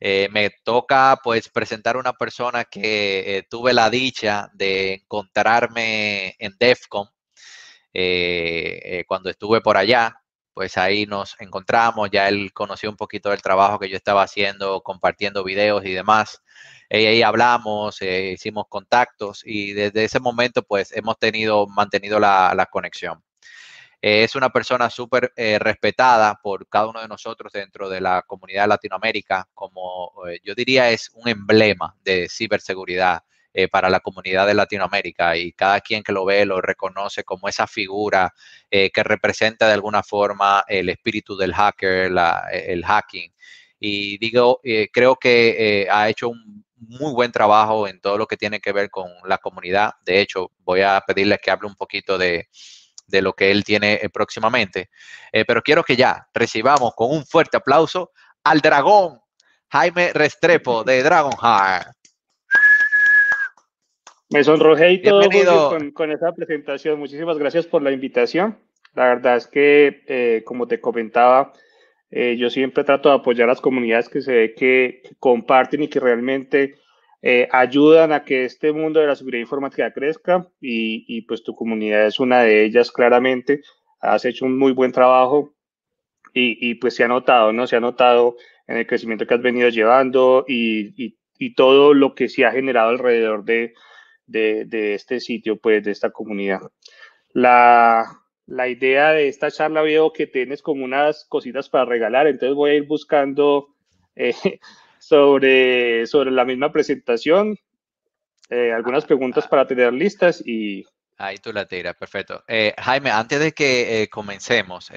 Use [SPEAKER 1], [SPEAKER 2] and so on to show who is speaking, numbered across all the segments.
[SPEAKER 1] me toca pues presentar una persona que tuve la dicha de encontrarme en DEFCON cuando estuve por allá pues ahí nos encontramos, ya él conoció un poquito del trabajo que yo estaba haciendo, compartiendo videos y demás. Y ahí hablamos, eh, hicimos contactos y desde ese momento pues hemos tenido, mantenido la, conexión. Eh, es una persona súper eh, respetada por cada uno de nosotros dentro de la comunidad de Latinoamérica, como yo diría es un emblema de ciberseguridad eh, para la comunidad de Latinoamérica y cada quien que lo ve lo reconoce como esa figura eh, que representa de alguna forma el espíritu del hacker, el hacking. Y digo, eh, creo que ha hecho un muy buen trabajo en todo lo que tiene que ver con la comunidad. De hecho, voy a pedirle que hable un poquito de, de lo que él tiene próximamente. pero quiero que ya recibamos con un fuerte aplauso al dragón Jaime Restrepo de Dragon Heart.
[SPEAKER 2] Me sonrojé y todo con, con, esa presentación. Muchísimas gracias por la invitación. La verdad es que, eh, como te comentaba, eh, yo siempre trato de apoyar a las comunidades que se ve que, comparten y que realmente eh, ayudan a que este mundo de la seguridad informática crezca y, y, pues tu comunidad es una de ellas claramente. Has hecho un muy buen trabajo y, y pues se ha notado, ¿no? Se ha notado en el crecimiento que has venido llevando y, y todo lo que se ha generado alrededor de, de, este sitio, pues de esta comunidad. La, la idea de esta charla veo que tienes como unas cositas para regalar, entonces voy a ir buscando eh, sobre, sobre la misma presentación, eh, algunas preguntas para tener listas y...
[SPEAKER 1] Ahí tú la tiras, perfecto. Eh, Jaime, antes de que comencemos,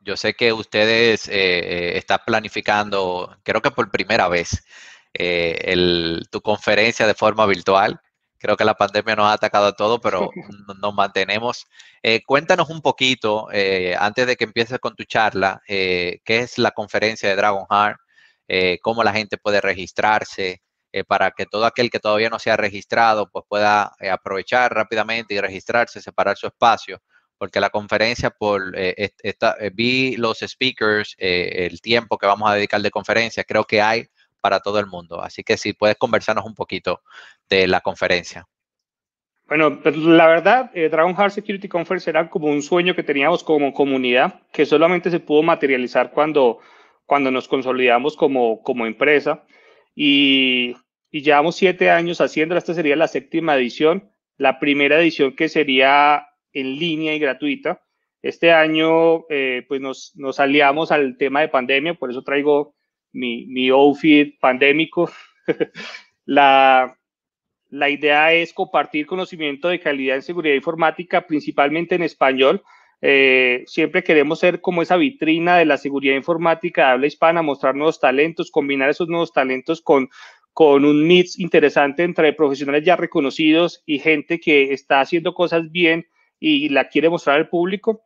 [SPEAKER 1] yo sé que ustedes están planificando, creo que por primera vez, el, tu conferencia de forma virtual. Creo que la pandemia nos ha atacado a todos, pero nos mantenemos. Eh, cuéntanos un poquito, eh, antes de que empieces con tu charla, eh, qué es la conferencia de Dragon Heart, cómo la gente puede registrarse, para que todo aquel que todavía no se ha registrado pues pueda aprovechar rápidamente y registrarse, separar su espacio, porque la conferencia, por esta, vi los speakers, el tiempo que vamos a dedicar de conferencia, creo que hay para todo el mundo. Así que si puedes conversarnos un poquito de la conferencia.
[SPEAKER 2] Bueno, pues, la verdad, eh, Dragon Heart Security Conference era como un sueño que teníamos como comunidad, que solamente se pudo materializar cuando, cuando nos consolidamos como, como empresa. Y, y llevamos siete años haciendo, esta sería la séptima edición, la primera edición que sería en línea y gratuita. Este año, eh, pues nos, nos aliamos al tema de pandemia, por eso traigo mi, mi outfit pandémico. la, la idea es compartir conocimiento de calidad en seguridad informática, principalmente en español. Eh, siempre queremos ser como esa vitrina de la seguridad informática de habla hispana, mostrar nuevos talentos, combinar esos nuevos talentos con, con un mix interesante entre profesionales ya reconocidos y gente que está haciendo cosas bien y la quiere mostrar al público.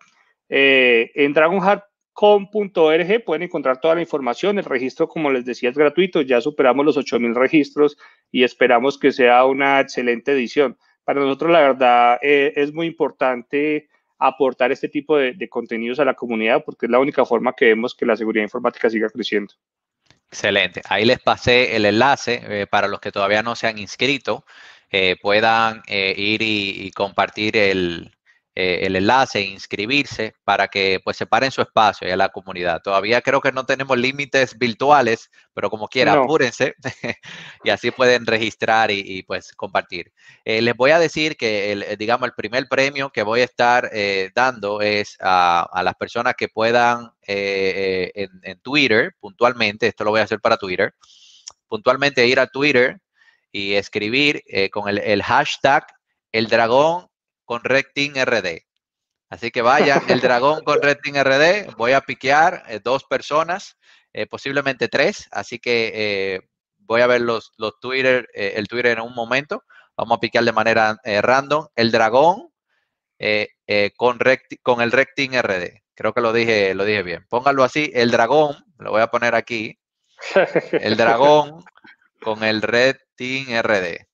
[SPEAKER 2] Eh, en Dragonheart com.org pueden encontrar toda la información. El registro, como les decía, es gratuito. Ya superamos los 8000 registros y esperamos que sea una excelente edición. Para nosotros, la verdad, eh, es muy importante aportar este tipo de, contenidos a la comunidad porque es la única forma que vemos que la seguridad informática siga creciendo.
[SPEAKER 1] Excelente. Ahí les pasé el enlace eh, para los que todavía no se han inscrito, eh, puedan ir y compartir el, eh, el enlace e inscribirse para que pues separen su espacio y a la comunidad. Todavía creo que no tenemos límites virtuales, pero como quiera, apúrense y así pueden registrar y, pues compartir. Eh, les voy a decir que, el, digamos, el primer premio que voy a estar eh, dando es a, las personas que puedan en, Twitter, puntualmente, esto lo voy a hacer para Twitter, puntualmente ir a Twitter y escribir con el, el hashtag el dragón con Recting RD. Así que vaya, el dragón con Recting RD, voy a piquear eh, dos personas, eh, posiblemente tres, así que eh, voy a ver los, los Twitter, el Twitter en un momento. Vamos a piquear de manera random. El dragón con, con el RD. Creo que lo dije, lo dije bien. Póngalo así, el dragón, lo voy a poner aquí. El dragón con el Recting RD.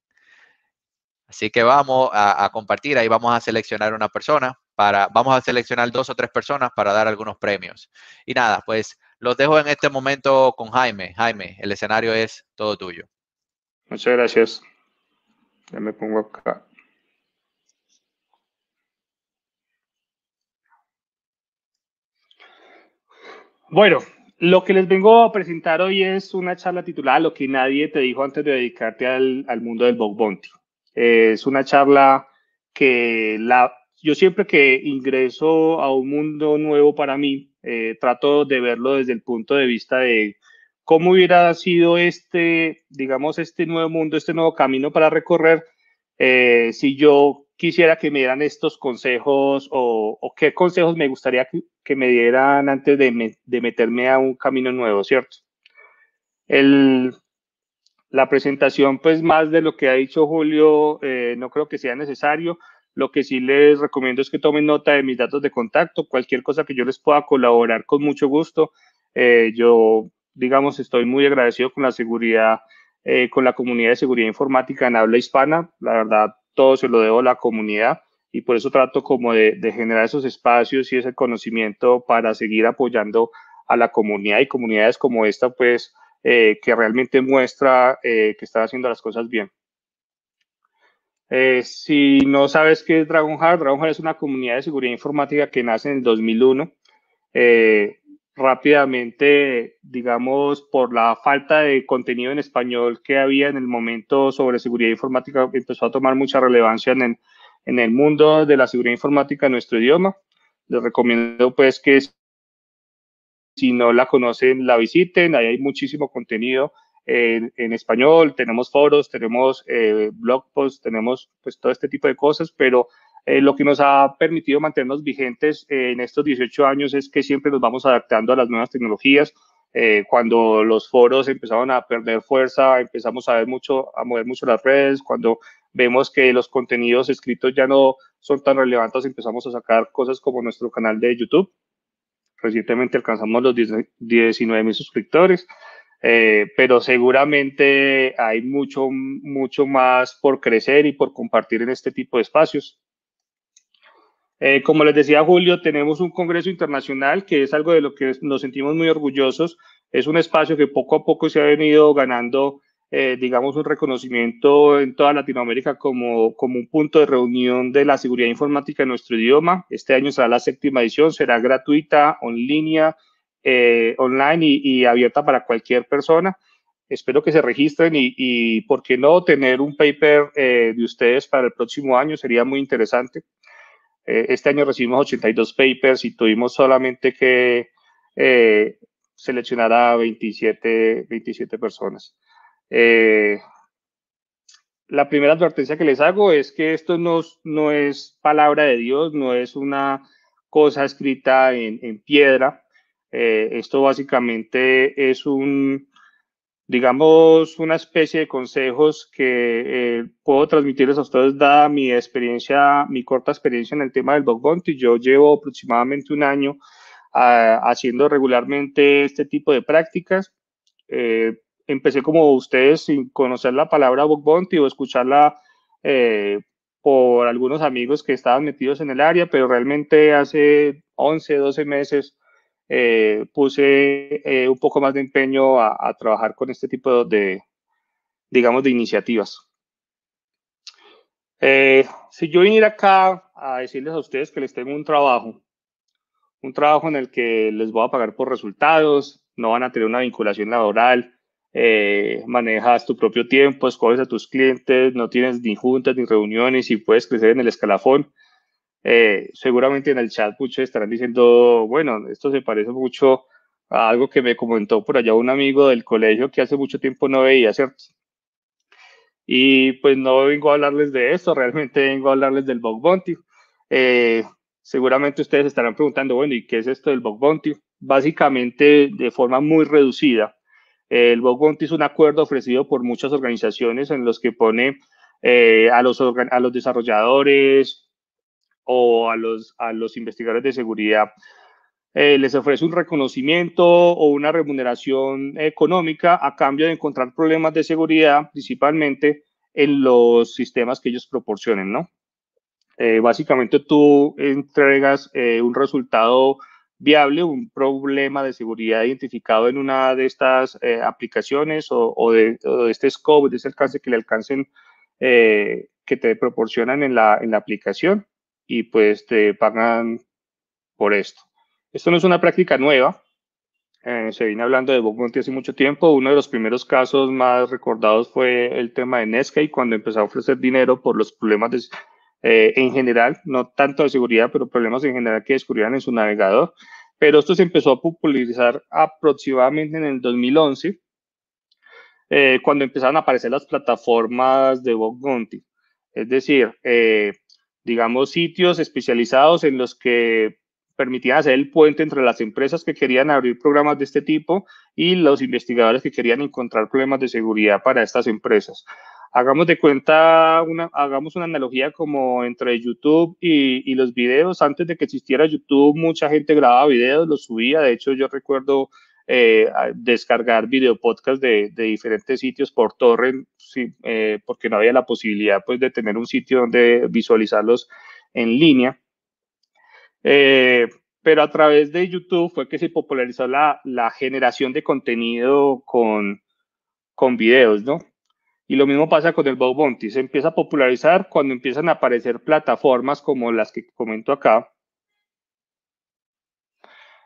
[SPEAKER 1] Así que vamos a, compartir, ahí vamos a seleccionar una persona para, vamos a seleccionar dos o tres personas para dar algunos premios. Y nada, pues los dejo en este momento con Jaime. Jaime, el escenario es todo tuyo.
[SPEAKER 2] Muchas gracias. Ya me pongo acá. Bueno, lo que les vengo a presentar hoy es una charla titulada Lo que nadie te dijo antes de dedicarte al, mundo del Bug Bounty. Es una charla que la, yo siempre que ingreso a un mundo nuevo para mí, eh, trato de verlo desde el punto de vista de cómo hubiera sido este, digamos, este nuevo mundo, este nuevo camino para recorrer eh, si yo quisiera que me dieran estos consejos o, qué consejos me gustaría que, me dieran antes de, meterme a un camino nuevo, ¿cierto? El, la presentación, pues más de lo que ha dicho Julio, eh, no creo que sea necesario. Lo que sí les recomiendo es que tomen nota de mis datos de contacto, cualquier cosa que yo les pueda colaborar con mucho gusto. Eh, yo, digamos, estoy muy agradecido con la seguridad, eh, con la comunidad de seguridad informática en habla hispana. La verdad, todo se lo debo a la comunidad y por eso trato como de, generar esos espacios y ese conocimiento para seguir apoyando a la comunidad y comunidades como esta, pues, eh, que realmente muestra eh, que están haciendo las cosas bien. Eh, si no sabes qué es Dragonheart, Dragonheart es una comunidad de seguridad informática que nace en el 2001 rápidamente, digamos, por la falta de contenido en español que había en el momento sobre seguridad informática, empezó a tomar mucha relevancia en el, mundo de la seguridad informática en nuestro idioma. Les recomiendo pues que si no la conocen, la visiten. Ahí hay muchísimo contenido en, español, tenemos foros, tenemos eh, blog posts, tenemos pues todo este tipo de cosas, pero eh, lo que nos ha permitido mantenernos vigentes eh, en estos 18 años es que siempre nos vamos adaptando a las nuevas tecnologías. Eh, cuando los foros empezaron a perder fuerza, empezamos a ver mucho, a mover mucho las redes. Cuando vemos que los contenidos escritos ya no son tan relevantes, empezamos a sacar cosas como nuestro canal de YouTube. Recientemente alcanzamos los 19 mil suscriptores. pero seguramente hay mucho, mucho más por crecer y por compartir en este tipo de espacios. Eh, como les decía Julio, tenemos un Congreso Internacional que es algo de lo que nos sentimos muy orgullosos. Es un espacio que poco a poco se ha venido ganando, eh, digamos, un reconocimiento en toda Latinoamérica como, como un punto de reunión de la seguridad informática en nuestro idioma. Este año será la séptima edición, será gratuita, en línea, eh, online y, abierta para cualquier persona. Espero que se registren y, y ¿por qué no tener un paper de ustedes para el próximo año? Sería muy interesante. Eh, este año recibimos 82 papers y tuvimos solamente que eh, seleccionar a 27, 27 personas. Eh, la primera advertencia que les hago es que esto no, no es palabra de Dios, no es una cosa escrita en, en piedra. esto básicamente es un, digamos, una especie de consejos que eh, puedo transmitirles a ustedes dada mi experiencia, mi corta experiencia en el tema del bug bounty. Yo llevo aproximadamente un año ah, haciendo regularmente este tipo de prácticas. Eh, empecé como ustedes sin conocer la palabra bug bounty o escucharla eh, por algunos amigos que estaban metidos en el área, pero realmente hace 11, 12 meses eh, puse eh, un poco más de empeño a, trabajar con este tipo de, digamos, de iniciativas. Eh, si yo viniera acá a decirles a ustedes que les tengo un trabajo, un trabajo en el que les voy a pagar por resultados, no van a tener una vinculación laboral, manejas tu propio tiempo, escoges a tus clientes, no tienes ni juntas ni reuniones y puedes crecer en el escalafón, eh, seguramente en el chat muchos estarán diciendo, bueno, esto se parece mucho a algo que me comentó por allá un amigo del colegio que hace mucho tiempo no veía, ¿cierto? Y pues no vengo a hablarles de esto, realmente vengo a hablarles del bug bounty. Eh, seguramente ustedes estarán preguntando, bueno, ¿y qué es esto del bug bounty? Básicamente, de forma muy reducida, el bug bounty es un acuerdo ofrecido por muchas organizaciones en los que pone eh, a, los a los desarrolladores, o a los, a los investigadores de seguridad eh, les ofrece un reconocimiento o una remuneración económica a cambio de encontrar problemas de seguridad, principalmente en los sistemas que ellos proporcionen, ¿no? Eh, básicamente tú entregas eh, un resultado viable un problema de seguridad identificado en una de estas eh, aplicaciones o, de, este scope, de ese alcance que le alcancen, eh, que te proporcionan en la, en la aplicación y pues te pagan por esto. Esto no es una práctica nueva, eh, se viene hablando de bug bounty hace mucho tiempo. Uno de los primeros casos más recordados fue el tema de Netscape, cuando empezó a ofrecer dinero por los problemas de, eh, en general, no tanto de seguridad, pero problemas en general que descubrieron en su navegador. Pero esto se empezó a popularizar aproximadamente en el 2011, eh, cuando empezaron a aparecer las plataformas de bug bounty. Es decir, digamos, sitios especializados en los que permitían hacer el puente entre las empresas que querían abrir programas de este tipo y los investigadores que querían encontrar problemas de seguridad para estas empresas. Hagamos de cuenta, una, hagamos una analogía como entre YouTube y, los videos. Antes de que existiera YouTube, mucha gente grababa videos, los subía. De hecho, yo recuerdo eh, descargar video podcast de, diferentes sitios por torrent, eh, porque no había la posibilidad pues, de tener un sitio donde visualizarlos en línea. Eh, pero a través de YouTube fue que se popularizó la, la generación de contenido con, con videos, ¿no? Y lo mismo pasa con el Bow Bounty. Se empieza a popularizar cuando empiezan a aparecer plataformas como las que comento acá.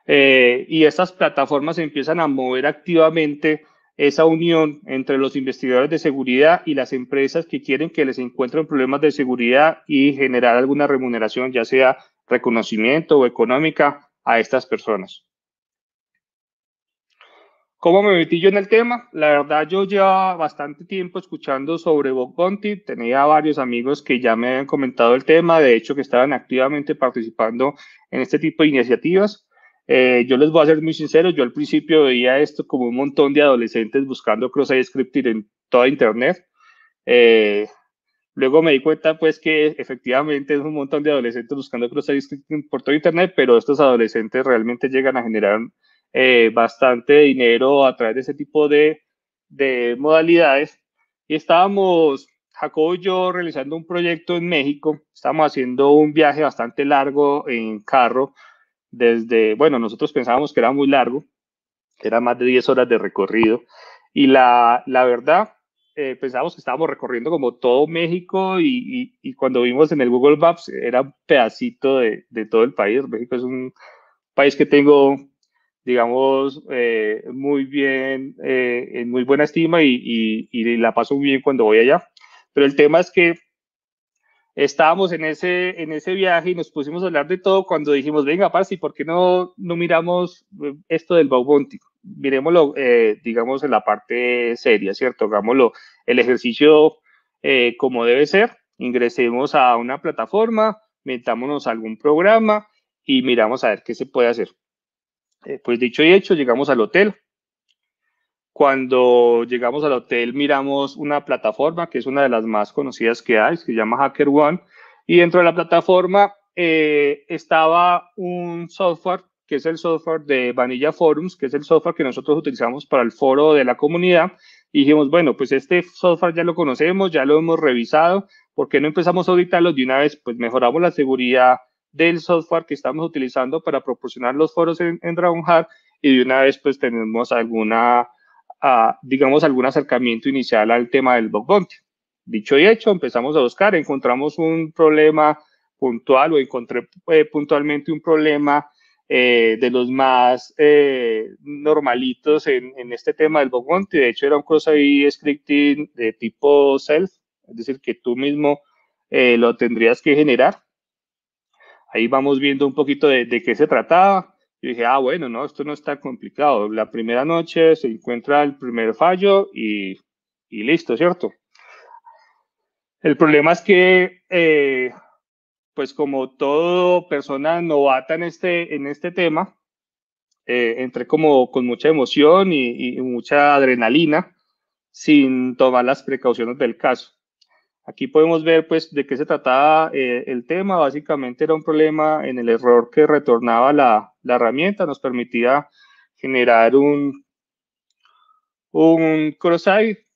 [SPEAKER 2] Eh, y estas plataformas empiezan a mover activamente esa unión entre los investigadores de seguridad y las empresas que quieren que les encuentren problemas de seguridad y generar alguna remuneración, ya sea reconocimiento o económica a estas personas. ¿Cómo me metí yo en el tema? La verdad, yo llevaba bastante tiempo escuchando sobre Bug Bounty. Tenía varios amigos que ya me habían comentado el tema, de hecho, que estaban activamente participando en este tipo de iniciativas. Eh, yo les voy a ser muy sincero, yo al principio veía esto como un montón de adolescentes buscando cross-site scripting en toda Internet. Eh, Luego me di cuenta pues que efectivamente es un montón de adolescentes buscando cross por todo Internet, pero estos adolescentes realmente llegan a generar eh, bastante dinero a través de ese tipo de, de modalidades. Y estábamos, Jacobo y yo, realizando un proyecto en México. Estábamos haciendo un viaje bastante largo en carro desde, bueno, nosotros pensábamos que era muy largo, que era más de 10 horas de recorrido. Y la, la verdad, eh, pensábamos que estábamos recorriendo como todo México y, y, cuando vimos en el Google Maps era un pedacito de, de, todo el país. México es un país que tengo, digamos, eh, muy bien, eh, en muy buena estima y, y, la paso muy bien cuando voy allá. Pero el tema es que estábamos en ese, en ese viaje y nos pusimos a hablar de todo cuando dijimos, venga, Paz, ¿y por qué no, no miramos esto del Baubóntico? miremoslo, eh, digamos, en la parte seria, ¿cierto? Hagámoslo el ejercicio eh, como debe ser, ingresemos a una plataforma, metámonos a algún programa y miramos a ver qué se puede hacer. Eh, pues dicho y hecho, llegamos al hotel. Cuando llegamos al hotel, miramos una plataforma que es una de las más conocidas que hay, se llama HackerOne, y dentro de la plataforma estaba un software que es el software de Vanilla Forums, que es el software que nosotros utilizamos para el foro de la comunidad. Y dijimos, bueno, pues este software ya lo conocemos, ya lo hemos revisado, ¿por qué no empezamos a auditarlo de una vez? Pues mejoramos la seguridad del software que estamos utilizando para proporcionar los foros en, en Dragonheart y de una vez pues tenemos alguna, uh, digamos, algún acercamiento inicial al tema del bug bounty. Dicho y hecho, empezamos a buscar, encontramos un problema puntual o encontré eh, puntualmente un problema eh, de los más eh, normalitos en, este tema del bug bounty. De hecho, era un cross-site scripting de tipo self, es decir, que tú mismo lo tendrías que generar. Ahí vamos viendo un poquito de, qué se trataba. Yo dije, ah, bueno, no, esto no está complicado. La primera noche se encuentra el primer fallo y, y listo, ¿cierto? El problema es que pues como todo persona novata en este, en este tema, eh, entré como con mucha emoción y, mucha adrenalina sin tomar las precauciones del caso. Aquí podemos ver pues de qué se trataba eh, el tema. Básicamente era un problema en el error que retornaba la, la herramienta, nos permitía generar un, un cross-site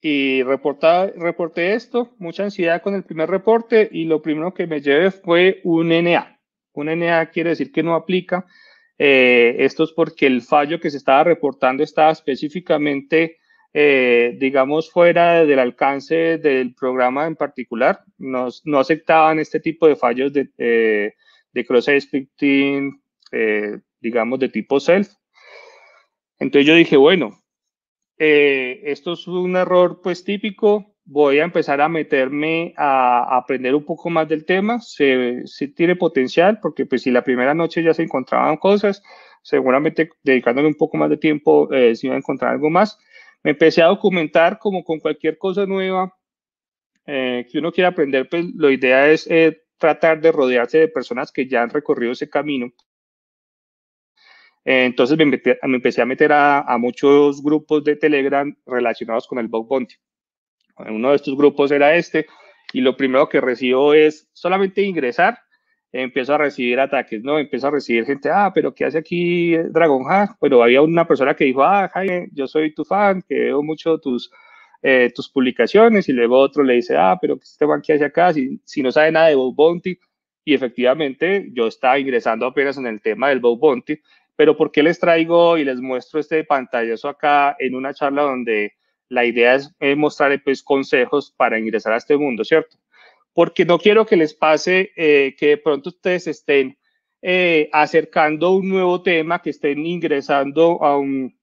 [SPEAKER 2] y reporta, reporté esto, mucha ansiedad con el primer reporte y lo primero que me llevé fue un NA, una NA quiere decir que no aplica. Eh, esto es porque el fallo que se estaba reportando estaba específicamente, eh, digamos, fuera del alcance del programa en particular. No, no aceptaban este tipo de fallos de, eh, de cross-site scripting, digamos, de tipo self. Entonces yo dije, bueno, esto es un error pues típico, voy a empezar a meterme a, aprender un poco más del tema. Se, tiene potencial porque pues si la primera noche ya se encontraban cosas, seguramente dedicándole un poco más de tiempo eh, se iba a encontrar algo más. Me empecé a documentar como con cualquier cosa nueva eh, que uno quiera aprender, pues la idea es eh, tratar de rodearse de personas que ya han recorrido ese camino. entonces me, me, empecé a meter a, a, muchos grupos de Telegram relacionados con el bug bounty. Uno de estos grupos era este y lo primero que recibo es solamente ingresar, empiezo a recibir ataques, ¿no? Empiezo a recibir gente, ah, pero ¿qué hace aquí Dragon Hack? Pero había una persona que dijo, ah, Jaime, yo soy tu fan, que veo mucho tus, eh, tus publicaciones y luego otro le dice, ah, pero ¿qué este man que hace acá? Si, si no sabe nada de Bow Bounty. Y efectivamente yo estaba ingresando apenas en el tema del Bow Bounty, pero ¿por qué les traigo y les muestro este pantallazo acá en una charla donde la idea es eh, mostrarles pues, consejos para ingresar a este mundo, ¿cierto? Porque no quiero que les pase eh, que de pronto ustedes estén eh, acercando un nuevo tema, que estén ingresando a un,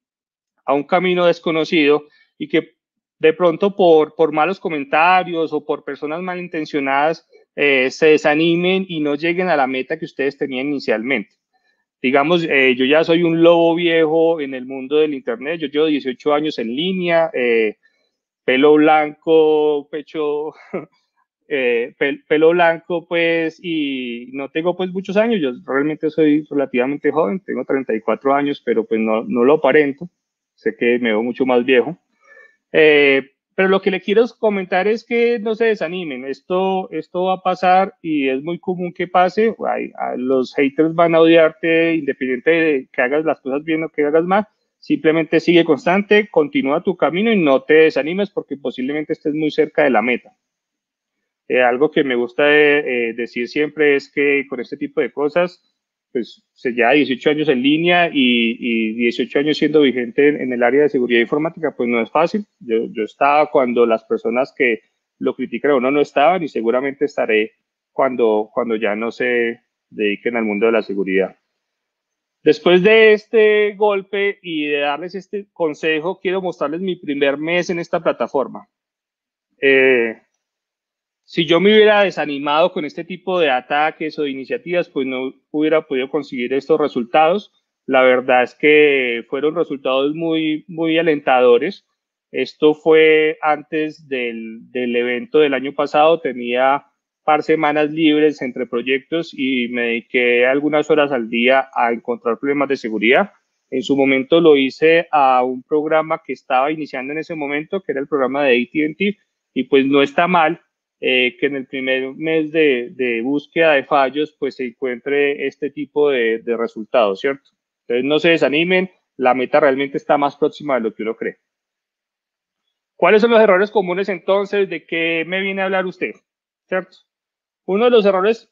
[SPEAKER 2] a un camino desconocido y que de pronto por, por malos comentarios o por personas malintencionadas se desanimen y no lleguen a la meta que ustedes tenían inicialmente. Digamos, eh, yo ya soy un lobo viejo en el mundo del Internet, yo llevo 18 años en línea, eh, pelo blanco, pecho, eh, pelo blanco, pues, y no tengo pues muchos años, yo realmente soy relativamente joven, tengo 34 años, pero pues no, no lo aparento, sé que me veo mucho más viejo. Pero lo que le quiero comentar es que no se desanimen. Esto, esto va a pasar y es muy común que pase. los haters van a odiarte independiente de que hagas las cosas bien o que hagas mal. Simplemente sigue constante, continúa tu camino y no te desanimes porque posiblemente estés muy cerca de la meta. Eh, algo que me gusta eh, decir siempre es que con este tipo de cosas pues lleva 18 años en línea y, 18 años siendo vigente en, el área de seguridad informática, pues no es fácil. Yo, yo estaba cuando las personas que lo critican o no, no estaban y seguramente estaré cuando, cuando ya no se dediquen al mundo de la seguridad. Después de este golpe y de darles este consejo, quiero mostrarles mi primer mes en esta plataforma. Eh, si yo me hubiera desanimado con este tipo de ataques o de iniciativas, pues no hubiera podido conseguir estos resultados. La verdad es que fueron resultados muy, muy alentadores. Esto fue antes del, del evento del año pasado. Tenía par semanas libres entre proyectos y me dediqué algunas horas al día a encontrar problemas de seguridad. En su momento lo hice a un programa que estaba iniciando en ese momento, que era el programa de ATT, y pues no está mal eh, que en el primer mes de, búsqueda de fallos, pues se encuentre este tipo de, resultados, ¿cierto? Entonces no se desanimen, la meta realmente está más próxima de lo que uno cree. ¿Cuáles son los errores comunes entonces? ¿De qué me viene a hablar usted? ¿Cierto? Uno de los errores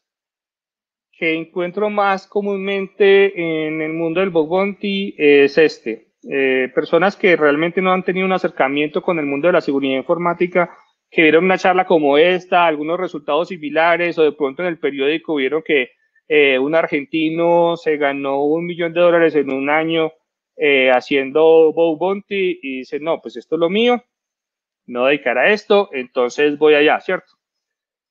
[SPEAKER 2] que encuentro más comúnmente en el mundo del bug es este. Eh, personas que realmente no han tenido un acercamiento con el mundo de la seguridad informática que vieron una charla como esta, algunos resultados similares, o de pronto en el periódico vieron que eh, un argentino se ganó un millón de dólares en un año eh, haciendo bow bounty y dice, no, pues esto es lo mío, no dedicar a esto, entonces voy allá, ¿cierto?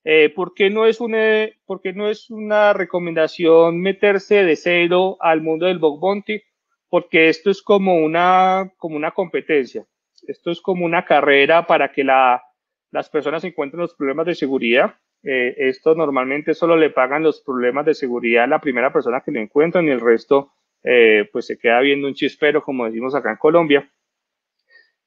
[SPEAKER 2] Eh, ¿por, qué no es una, ¿Por qué no es una recomendación meterse de cero al mundo del bow bounty? Porque esto es como una, como una competencia, esto es como una carrera para que la, las personas encuentran los problemas de seguridad. Eh, esto normalmente solo le pagan los problemas de seguridad a la primera persona que lo encuentran y el resto eh, pues se queda viendo un chispero, como decimos acá en Colombia.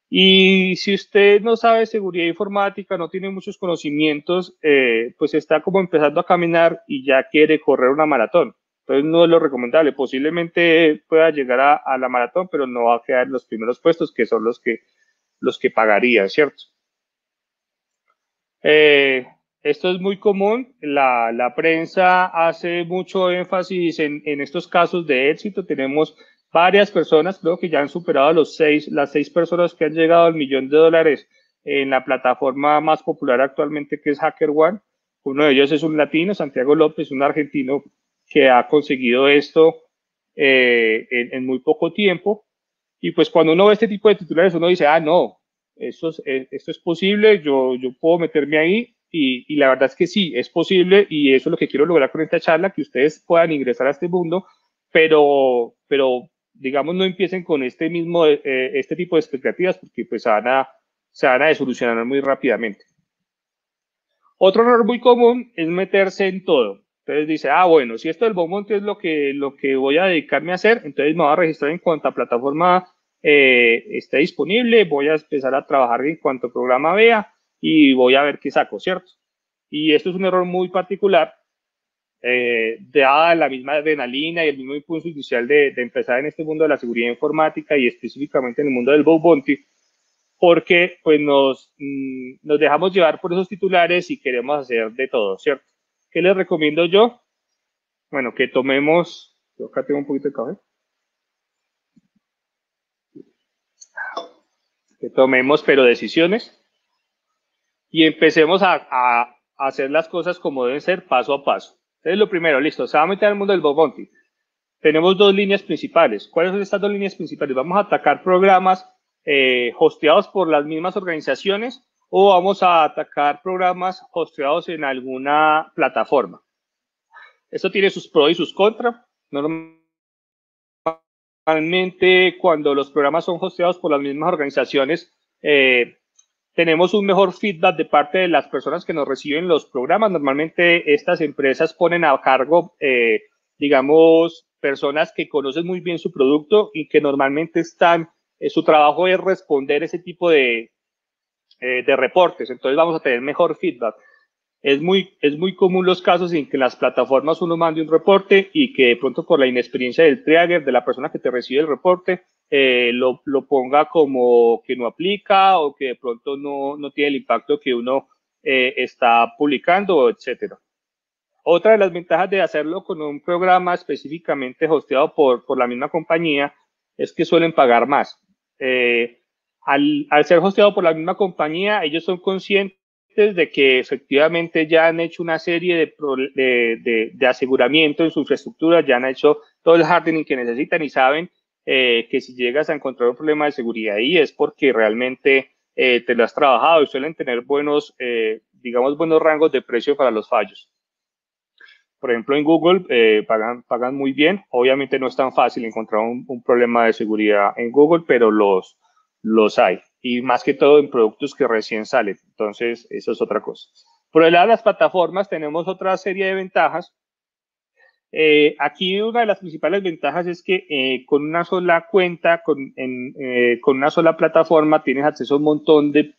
[SPEAKER 2] Y si usted no sabe seguridad informática, no tiene muchos conocimientos, eh, pues está como empezando a caminar y ya quiere correr una maratón. Entonces no es lo recomendable. Posiblemente pueda llegar a, a la maratón, pero no va a quedar en los primeros puestos, que son los que, los que pagaría, ¿cierto? Eh, Esto es muy común. La, prensa hace mucho énfasis en, en, estos casos de éxito. Tenemos varias personas, creo que ya han superado los seis, las seis personas que han llegado al millón de dólares en la plataforma más popular actualmente, que es HackerOne. Uno de ellos es un latino, Santiago López, un argentino que ha conseguido esto eh, en, en, muy poco tiempo. Y pues cuando uno ve este tipo de titulares, uno dice, ah, no, eh, esto es posible, yo, yo puedo meterme ahí y, la verdad es que sí, es posible y eso es lo que quiero lograr con esta charla, que ustedes puedan ingresar a este mundo, pero, pero digamos, no empiecen con este mismo, eh, este tipo de expectativas porque pues se van a, se van a desolucionar muy rápidamente. Otro error muy común es meterse en todo. Entonces dice, ah, bueno, si esto del Beaumonte es lo que, lo que voy a dedicarme a hacer, entonces me voy a registrar en cuanta plataforma eh, esté disponible, voy a empezar a trabajar en cuanto programa vea y voy a ver qué saco, ¿cierto? Y esto es un error muy particular, eh, dada la misma adrenalina y el mismo impulso inicial de, de, empezar en este mundo de la seguridad informática y específicamente en el mundo del Bow Bounty, porque pues nos, mm, nos dejamos llevar por esos titulares y queremos hacer de todo, ¿cierto? ¿Qué les recomiendo yo? Bueno, que tomemos, yo acá tengo un poquito de café. Que tomemos, pero decisiones y empecemos a, a, hacer las cosas como deben ser paso a paso. Entonces, lo primero, listo, se va a meter al mundo del bounty. Tenemos dos líneas principales. ¿Cuáles son estas dos líneas principales? Vamos a atacar programas eh, hosteados por las mismas organizaciones o vamos a atacar programas hosteados en alguna plataforma. Esto tiene sus pros y sus contras. Normalmente, cuando los programas son hosteados por las mismas organizaciones, eh, tenemos un mejor feedback de parte de las personas que nos reciben los programas. Normalmente estas empresas ponen a cargo, eh, digamos, personas que conocen muy bien su producto y que normalmente están, eh, su trabajo es responder ese tipo de, de reportes. Entonces vamos a tener mejor feedback. Es muy, es muy común los casos en que en las plataformas uno mande un reporte y que de pronto por la inexperiencia del trigger, de la persona que te recibe el reporte, eh, lo, lo, ponga como que no aplica o que de pronto no, no tiene el impacto que uno eh, está publicando, etcétera. Otra de las ventajas de hacerlo con un programa específicamente hosteado por, por la misma compañía es que suelen pagar más. Eh, al, al, ser hosteado por la misma compañía, ellos son conscientes de que efectivamente ya han hecho una serie de, de, de, aseguramiento en su infraestructura, ya han hecho todo el hardening que necesitan y saben eh, que si llegas a encontrar un problema de seguridad ahí es porque realmente eh, te lo has trabajado y suelen tener buenos, eh, digamos, buenos rangos de precio para los fallos. Por ejemplo, en Google eh, pagan, pagan muy bien. Obviamente no es tan fácil encontrar un, un, problema de seguridad en Google, pero los, los hay. Y más que todo en productos que recién salen. Entonces, eso es otra cosa. Por el lado de las plataformas, tenemos otra serie de ventajas eh, aquí una de las principales ventajas es que eh, con una sola cuenta, con, en, eh, con, una sola plataforma, tienes acceso a un montón de,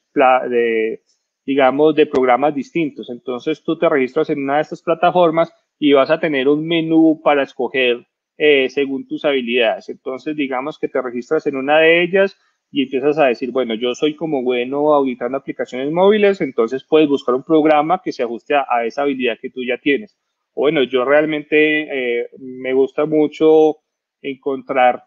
[SPEAKER 2] de, digamos, de programas distintos. Entonces tú te registras en una de estas plataformas y vas a tener un menú para escoger eh, según tus habilidades. Entonces digamos que te registras en una de ellas y empiezas a decir, bueno, yo soy como bueno auditando aplicaciones móviles, entonces puedes buscar un programa que se ajuste a, esa habilidad que tú ya tienes bueno, yo realmente eh, me gusta mucho encontrar,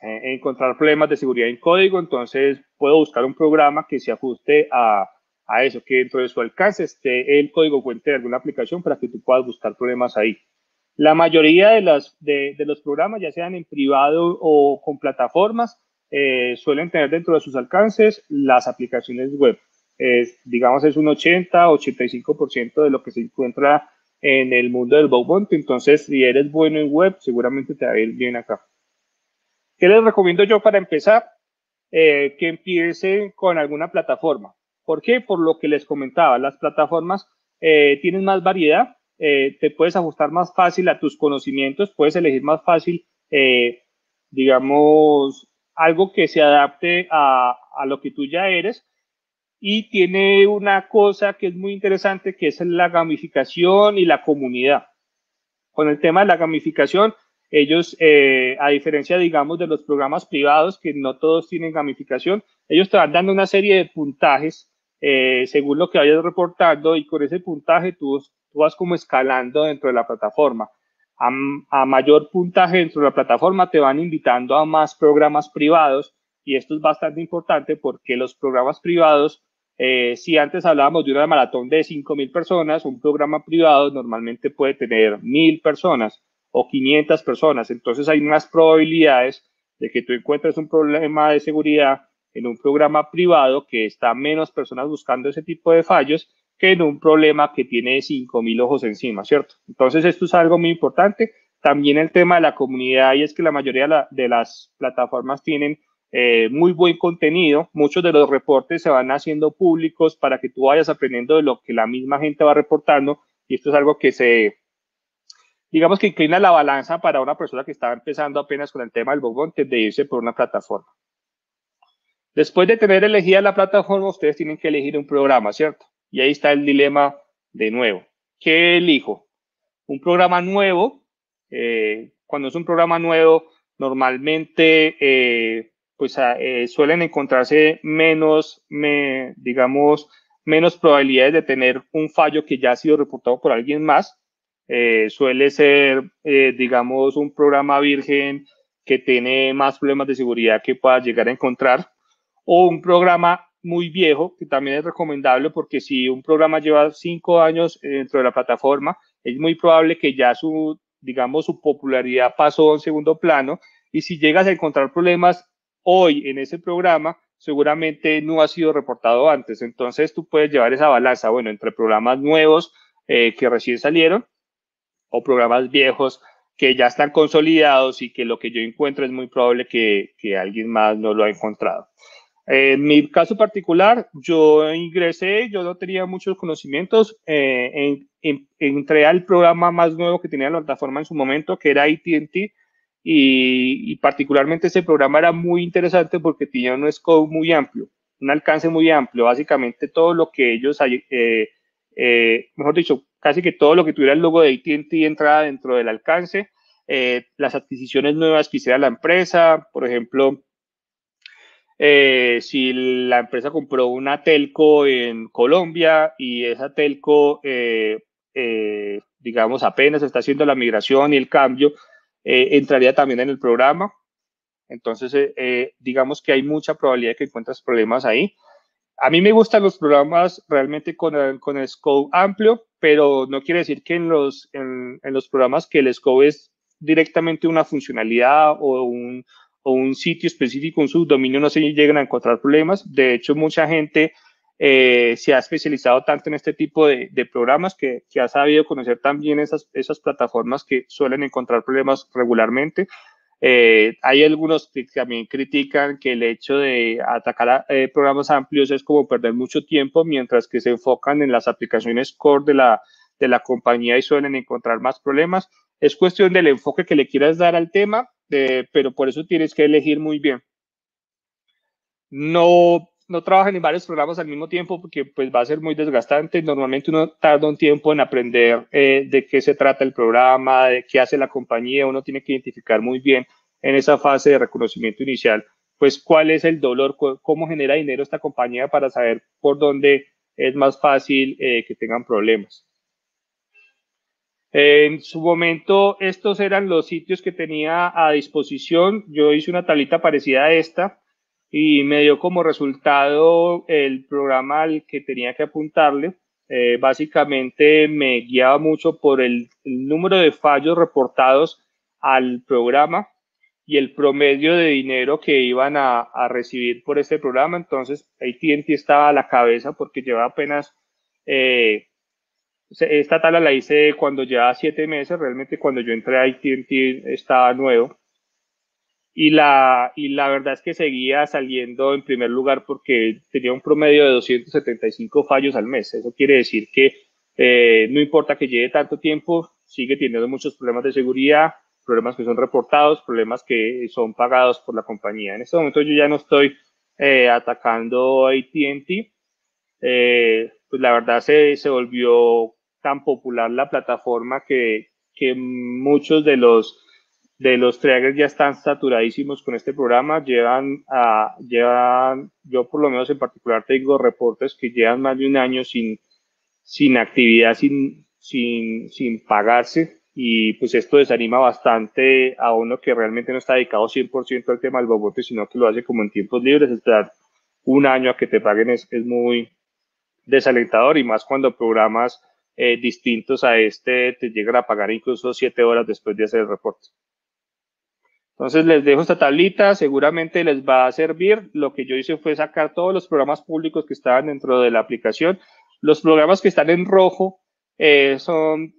[SPEAKER 2] eh, encontrar problemas de seguridad en código, entonces puedo buscar un programa que se ajuste a, a eso, que dentro de su alcance esté el código fuente de alguna aplicación para que tú puedas buscar problemas ahí. La mayoría de, las, de los programas, ya sean en privado o con plataformas, eh, suelen tener dentro de sus alcances las aplicaciones web. digamos, es un 80-85% de lo que se encuentra en el mundo del bug Entonces, si eres bueno en web, seguramente te va a ir bien acá. ¿Qué les recomiendo yo para empezar? Eh, que empiecen con alguna plataforma. ¿Por qué? Por lo que les comentaba, las plataformas eh, tienen más variedad, eh, te puedes ajustar más fácil a tus conocimientos, puedes elegir más fácil, eh, digamos, algo que se adapte a, a lo que tú ya eres y tiene una cosa que es muy interesante, que es la gamificación y la comunidad. Con el tema de la gamificación, ellos, eh, a diferencia, digamos, de los programas privados, que no todos tienen gamificación, ellos te van dando una serie de puntajes eh, según lo que vayas reportando y con ese puntaje tú, tú vas como escalando dentro de la plataforma. A, mayor puntaje dentro de la plataforma te van invitando a más programas privados y esto es bastante importante porque los programas privados, eh, si antes hablábamos de una maratón de 5.000 personas, un programa privado normalmente puede tener 1.000 personas o 500 personas. Entonces hay unas probabilidades de que tú encuentres un problema de seguridad en un programa privado que está menos personas buscando ese tipo de fallos en un problema que tiene 5.000 ojos encima, ¿cierto? Entonces esto es algo muy importante. También el tema de la comunidad y es que la mayoría de las plataformas tienen eh, muy buen contenido. Muchos de los reportes se van haciendo públicos para que tú vayas aprendiendo de lo que la misma gente va reportando y esto es algo que se, digamos que inclina la balanza para una persona que estaba empezando apenas con el tema del bug antes de irse por una plataforma. Después de tener elegida la plataforma, ustedes tienen que elegir un programa, ¿cierto? Y ahí está el dilema de nuevo. ¿Qué elijo? Un programa nuevo. Eh, cuando es un programa nuevo, normalmente eh, pues, ah, eh, suelen encontrarse menos, digamos, menos probabilidades de tener un fallo que ya ha sido reportado por alguien más. suele ser, digamos, un programa virgen que tiene más problemas de seguridad que pueda llegar a encontrar o un programa muy viejo, que también es recomendable porque si un programa lleva cinco años dentro de la plataforma, es muy probable que ya su, digamos, su popularidad pasó a un segundo plano y si llegas a encontrar problemas hoy en ese programa, seguramente no ha sido reportado antes. Entonces tú puedes llevar esa balanza, bueno, entre programas nuevos eh, que recién salieron o programas viejos que ya están consolidados y que lo que yo encuentro es muy probable que, que alguien más no lo ha encontrado. En mi caso particular, yo ingresé, yo no tenía muchos conocimientos, eh, entré al programa más nuevo que tenía la plataforma en su momento, que era ATT, y, particularmente ese programa era muy interesante porque tenía un scope muy amplio, un alcance muy amplio, básicamente todo lo que ellos, eh, eh, mejor dicho, casi que todo lo que tuviera el logo de ATT entraba dentro del alcance, las adquisiciones nuevas que hiciera la empresa, por ejemplo, eh, si la empresa compró una telco en Colombia y esa telco, eh, eh, digamos, apenas está haciendo la migración y el cambio, entraría también en el programa. Entonces, digamos que hay mucha probabilidad de que encuentres problemas ahí. A mí me gustan los programas realmente con el, con el scope amplio, pero no quiere decir que en los, en, en los programas que el scope es directamente una funcionalidad o un, o un sitio específico, un subdominio, no se llegan a encontrar problemas. De hecho, mucha gente eh, se ha especializado tanto en este tipo de, programas que, ha sabido conocer también esas, esas plataformas que suelen encontrar problemas regularmente. Eh, hay algunos que también critican que el hecho de atacar eh, programas amplios es como perder mucho tiempo, mientras que se enfocan en las aplicaciones core de la, de la compañía y suelen encontrar más problemas. Es cuestión del enfoque que le quieras dar al tema pero por eso tienes que elegir muy bien. No, no trabajen en varios programas al mismo tiempo porque pues va a ser muy desgastante. Normalmente uno tarda un tiempo en aprender eh, de qué se trata el programa, de qué hace la compañía. Uno tiene que identificar muy bien en esa fase de reconocimiento inicial, pues cuál es el dolor, cómo genera dinero esta compañía para saber por dónde es más fácil eh, que tengan problemas. En su momento, estos eran los sitios que tenía a disposición. Yo hice una tablita parecida a esta y me dio como resultado el programa al que tenía que apuntarle. Eh, básicamente me guiaba mucho por el, número de fallos reportados al programa y el promedio de dinero que iban a, recibir por este programa. Entonces, ATT estaba a la cabeza porque lleva apenas eh, esta tabla la hice cuando llevaba siete meses, realmente cuando yo entré a AT&T estaba nuevo. Y la, y la verdad es que seguía saliendo en primer lugar porque tenía un promedio de 275 fallos al mes. Eso quiere decir que eh, no importa que lleve tanto tiempo, sigue teniendo muchos problemas de seguridad, problemas que son reportados, problemas que son pagados por la compañía. En este momento yo ya no estoy eh, atacando AT&T. Eh, pues la verdad se, se volvió tan popular la plataforma que, que muchos de los, de los triggers ya están saturadísimos con este programa, llevan, a, llevan, yo por lo menos en particular te digo reportes que llevan más de un año sin, sin actividad, sin, sin, sin pagarse y pues esto desanima bastante a uno que realmente no está dedicado 100% al tema del bobote, sino que lo hace como en tiempos libres, esperar un año a que te paguen es, es muy desalentador y más cuando programas eh, distintos a este te llegan a pagar incluso siete horas después de hacer el reporte. Entonces les dejo esta tablita, seguramente les va a servir. Lo que yo hice fue sacar todos los programas públicos que estaban dentro de la aplicación. Los programas que están en rojo eh, son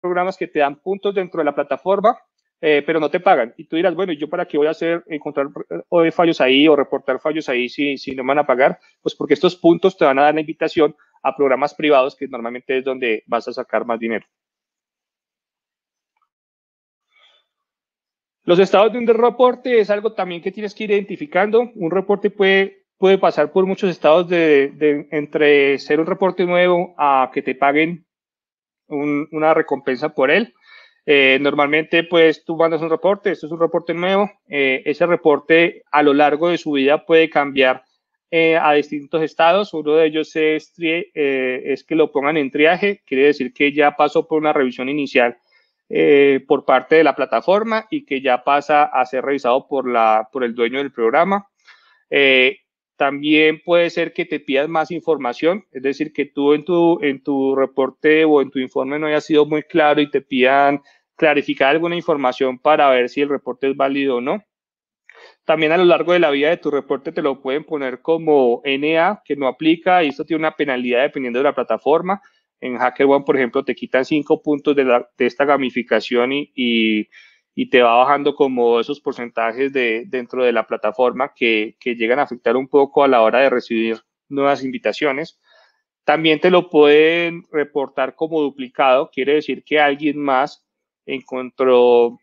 [SPEAKER 2] programas que te dan puntos dentro de la plataforma, eh, pero no te pagan. Y tú dirás, bueno, ¿yo para qué voy a hacer, encontrar eh, fallos ahí o reportar fallos ahí si, si no me van a pagar? Pues porque estos puntos te van a dar la invitación a programas privados, que normalmente es donde vas a sacar más dinero. Los estados de un reporte es algo también que tienes que ir identificando. Un reporte puede, puede pasar por muchos estados de, de entre ser un reporte nuevo a que te paguen una recompensa por él. Eh, normalmente, pues tú mandas un reporte, esto es un reporte nuevo, eh, ese reporte a lo largo de su vida puede cambiar eh, a distintos estados. Uno de ellos es, es que lo pongan en triaje, quiere decir que ya pasó por una revisión inicial por parte de la plataforma y que ya pasa a ser revisado por, la, por el dueño del programa. También puede ser que te pidas más información, es decir, que tú en tu, en tu reporte o en tu informe no haya sido muy claro y te pidan clarificar alguna información para ver si el reporte es válido o no. También a lo largo de la vida de tu reporte te lo pueden poner como NA, que no aplica, y esto tiene una penalidad dependiendo de la plataforma. En HackerOne, por ejemplo, te quitan cinco puntos de, de esta gamificación y te va bajando como esos porcentajes de, dentro de la plataforma que, que llegan a afectar un poco a la hora de recibir nuevas invitaciones. También te lo pueden reportar como duplicado, quiere decir que alguien más encontró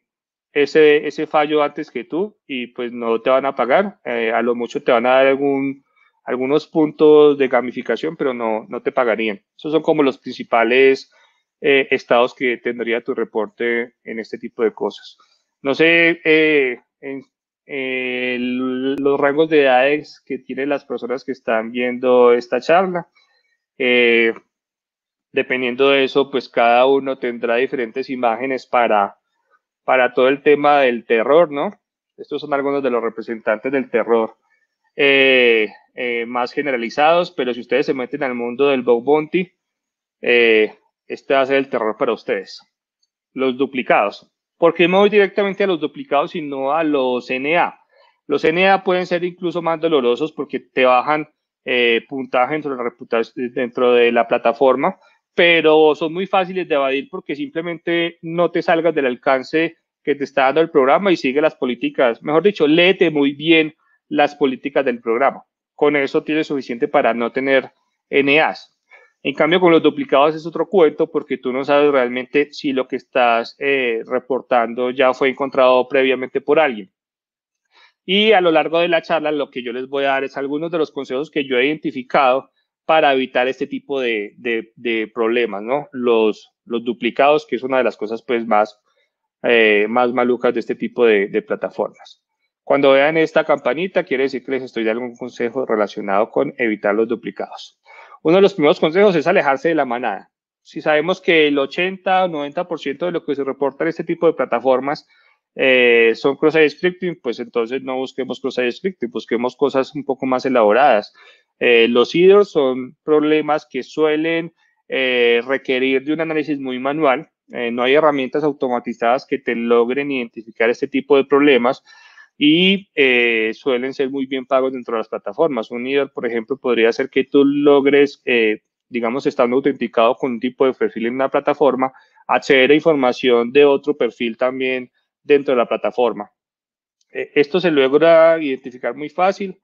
[SPEAKER 2] ese, ese fallo antes que tú y pues no te van a pagar. Eh, a lo mucho te van a dar algún, algunos puntos de gamificación, pero no, no te pagarían. Esos son como los principales eh, estados que tendría tu reporte en este tipo de cosas. No sé, eh, en, los rangos de edades que tienen las personas que están viendo esta charla. Eh, dependiendo de eso, pues cada uno tendrá diferentes imágenes para, para todo el tema del terror, ¿no? Estos son algunos de los representantes del terror más generalizados, pero si ustedes se meten al mundo del Bow Bounty, este va a ser el terror para ustedes. Los duplicados. ¿Por qué me voy directamente a los duplicados y no a los NA? Los NA pueden ser incluso más dolorosos porque te bajan eh, puntaje dentro de, la dentro de la plataforma, pero son muy fáciles de evadir porque simplemente no te salgas del alcance que te está dando el programa y sigue las políticas. Mejor dicho, léete muy bien las políticas del programa. Con eso tienes suficiente para no tener NAs. En cambio, con los duplicados es otro cuento porque tú no sabes realmente si lo que estás eh, reportando ya fue encontrado previamente por alguien. Y a lo largo de la charla, lo que yo les voy a dar es algunos de los consejos que yo he identificado para evitar este tipo de, problemas, ¿no? Los, duplicados, que es una de las cosas pues más, eh, más malucas de este tipo de, de plataformas. Cuando vean esta campanita, quiere decir que les estoy dando un consejo relacionado con evitar los duplicados uno de los primeros consejos es alejarse de la manada. Si sabemos que el 80 o 90% de lo que se reporta en este tipo de plataformas eh, son cross-site scripting, pues entonces no busquemos cross-site scripting, busquemos cosas un poco más elaboradas. Eh, los IDOR son problemas que suelen eh, requerir de un análisis muy manual. no hay herramientas automatizadas que te logren identificar este tipo de problemas y eh, suelen ser muy bien pagos dentro de las plataformas. Un IDOR, por ejemplo, podría ser que tú logres, eh, digamos, estando autenticado con un tipo de perfil en una plataforma, acceder a información de otro perfil también dentro de la plataforma. Eh, esto se logra identificar muy fácil.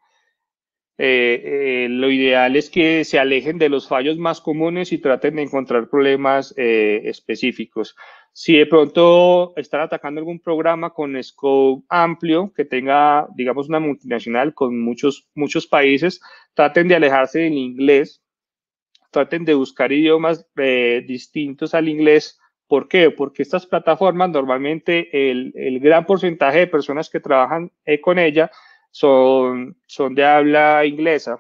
[SPEAKER 2] Lo ideal es que se alejen de los fallos más comunes y traten de encontrar problemas específicos. Si de pronto están atacando algún programa con scope amplio, que tenga, digamos, una multinacional con muchos, muchos países, traten de alejarse del inglés, traten de buscar idiomas eh, distintos al inglés ¿Por qué? Porque estas plataformas normalmente el, el gran porcentaje de personas que trabajan eh, con ella son, son de habla inglesa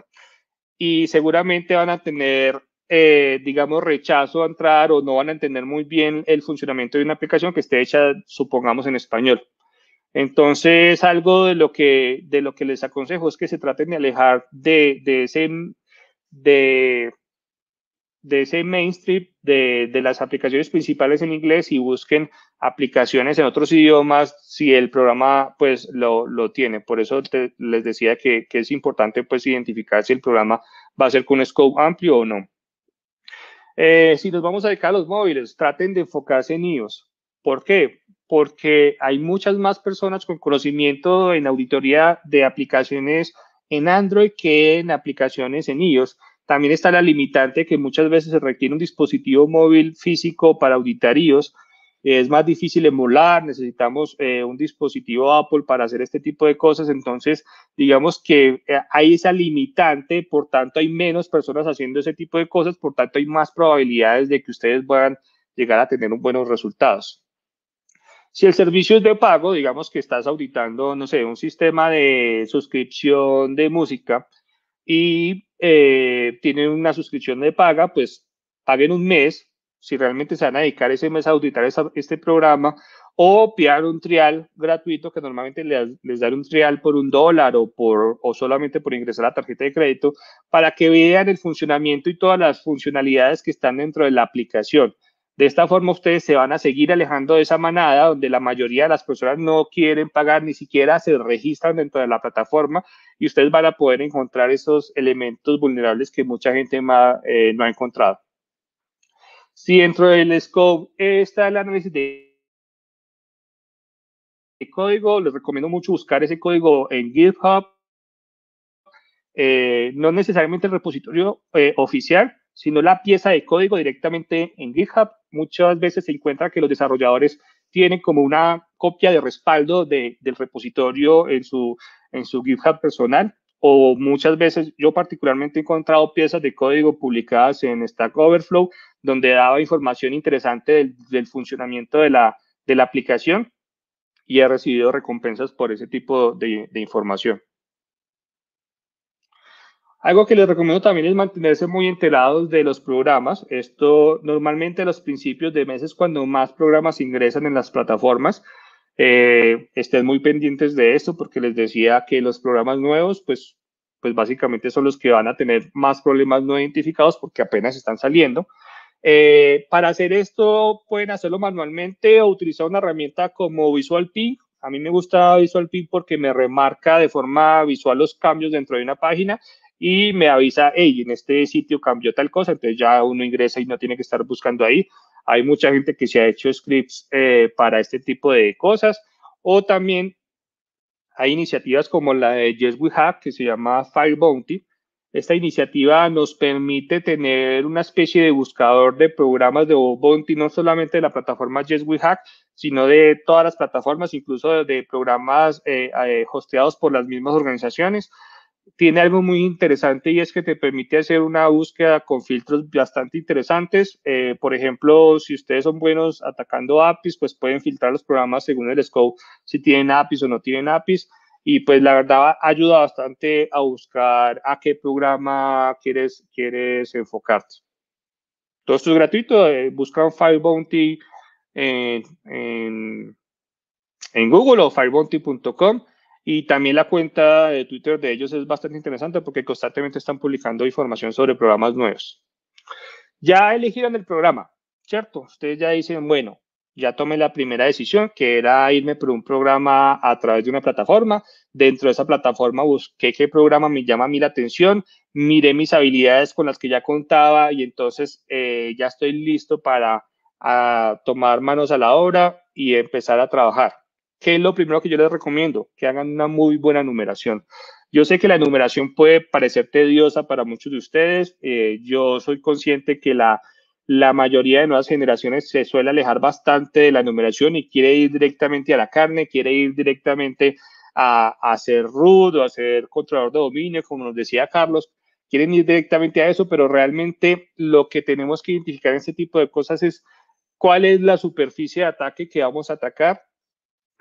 [SPEAKER 2] y seguramente van a tener, eh, digamos, rechazo a entrar o no van a entender muy bien el funcionamiento de una aplicación que esté hecha, supongamos, en español. Entonces, algo de lo que, de lo que les aconsejo es que se traten de alejar de, de ese, de, de ese mainstream de, de, las aplicaciones principales en inglés y busquen aplicaciones en otros idiomas si el programa pues lo, lo tiene. Por eso les decía que, que, es importante pues identificar si el programa va a ser con un scope amplio o no. Eh, si nos vamos a dedicar a los móviles, traten de enfocarse en iOS. ¿Por qué? Porque hay muchas más personas con conocimiento en auditoría de aplicaciones en Android que en aplicaciones en iOS también está la limitante que muchas veces se requiere un dispositivo móvil físico para auditar iOS. Es más difícil emular, necesitamos eh, un dispositivo Apple para hacer este tipo de cosas. Entonces, digamos que eh, hay esa limitante, por tanto hay menos personas haciendo ese tipo de cosas, por tanto hay más probabilidades de que ustedes puedan llegar a tener buenos resultados. Si el servicio es de pago, digamos que estás auditando, no sé, un sistema de suscripción de música, y eh, tienen una suscripción de paga, pues paguen un mes, si realmente se van a dedicar ese mes a auditar este programa, o pidan un trial gratuito que normalmente les, les dan un trial por un dólar o, por, o solamente por ingresar a la tarjeta de crédito para que vean el funcionamiento y todas las funcionalidades que están dentro de la aplicación. De esta forma ustedes se van a seguir alejando de esa manada donde la mayoría de las personas no quieren pagar, ni siquiera se registran dentro de la plataforma y ustedes van a poder encontrar esos elementos vulnerables que mucha gente eh, no ha encontrado. Si dentro del scope está el análisis de código, les recomiendo mucho buscar ese código en GitHub. Eh, no necesariamente el repositorio eh, oficial, sino la pieza de código directamente en GitHub. Muchas veces se encuentra que los desarrolladores tienen como una copia de respaldo del repositorio en su, en su GitHub personal o muchas veces yo particularmente he encontrado piezas de código publicadas en Stack Overflow donde daba información interesante del, funcionamiento de la, de la aplicación y he recibido recompensas por ese tipo de información. Algo que les recomiendo también es mantenerse muy enterados de los programas. Esto normalmente a los principios de meses, cuando más programas ingresan en las plataformas, eh, estén muy pendientes de esto porque les decía que los programas nuevos, pues, pues básicamente son los que van a tener más problemas no identificados porque apenas están saliendo. Eh, para hacer esto pueden hacerlo manualmente o utilizar una herramienta como Visual Ping. A mí me gusta Visual Ping porque me remarca de forma visual los cambios dentro de una página y me avisa, hey, en este sitio cambió tal cosa, entonces ya uno ingresa y no tiene que estar buscando ahí. Hay mucha gente que se ha hecho scripts eh, para este tipo de cosas o también hay iniciativas como la de Yes que se llama Fire Bounty. Esta iniciativa nos permite tener una especie de buscador de programas de Bounty, no solamente de la plataforma Yes sino de todas las plataformas, incluso de, programas eh, eh, hosteados por las mismas organizaciones tiene algo muy interesante y es que te permite hacer una búsqueda con filtros bastante interesantes. Eh, por ejemplo, si ustedes son buenos atacando APIs, pues pueden filtrar los programas según el scope, si tienen APIs o no tienen APIs. Y pues la verdad ayuda bastante a buscar a qué programa quieres, quieres enfocarte. Todo esto es gratuito. Eh, buscan Firebounty en, en, en Google o firebounty.com y también la cuenta de Twitter de ellos es bastante interesante porque constantemente están publicando información sobre programas nuevos. Ya eligieron el programa, ¿cierto? Ustedes ya dicen, bueno, ya tomé la primera decisión, que era irme por un programa a través de una plataforma. Dentro de esa plataforma busqué qué programa me llama a mí la atención, miré mis habilidades con las que ya contaba y entonces eh, ya estoy listo para tomar manos a la obra y empezar a trabajar. ¿Qué es lo primero que yo les recomiendo? Que hagan una muy buena numeración. Yo sé que la numeración puede parecer tediosa para muchos de ustedes. Eh, yo soy consciente que la, la mayoría de nuevas generaciones se suele alejar bastante de la numeración y quiere ir directamente a la carne, quiere ir directamente a, a ser root o a ser controlador de dominio, como nos decía Carlos. Quieren ir directamente a eso, pero realmente lo que tenemos que identificar en este tipo de cosas es cuál es la superficie de ataque que vamos a atacar.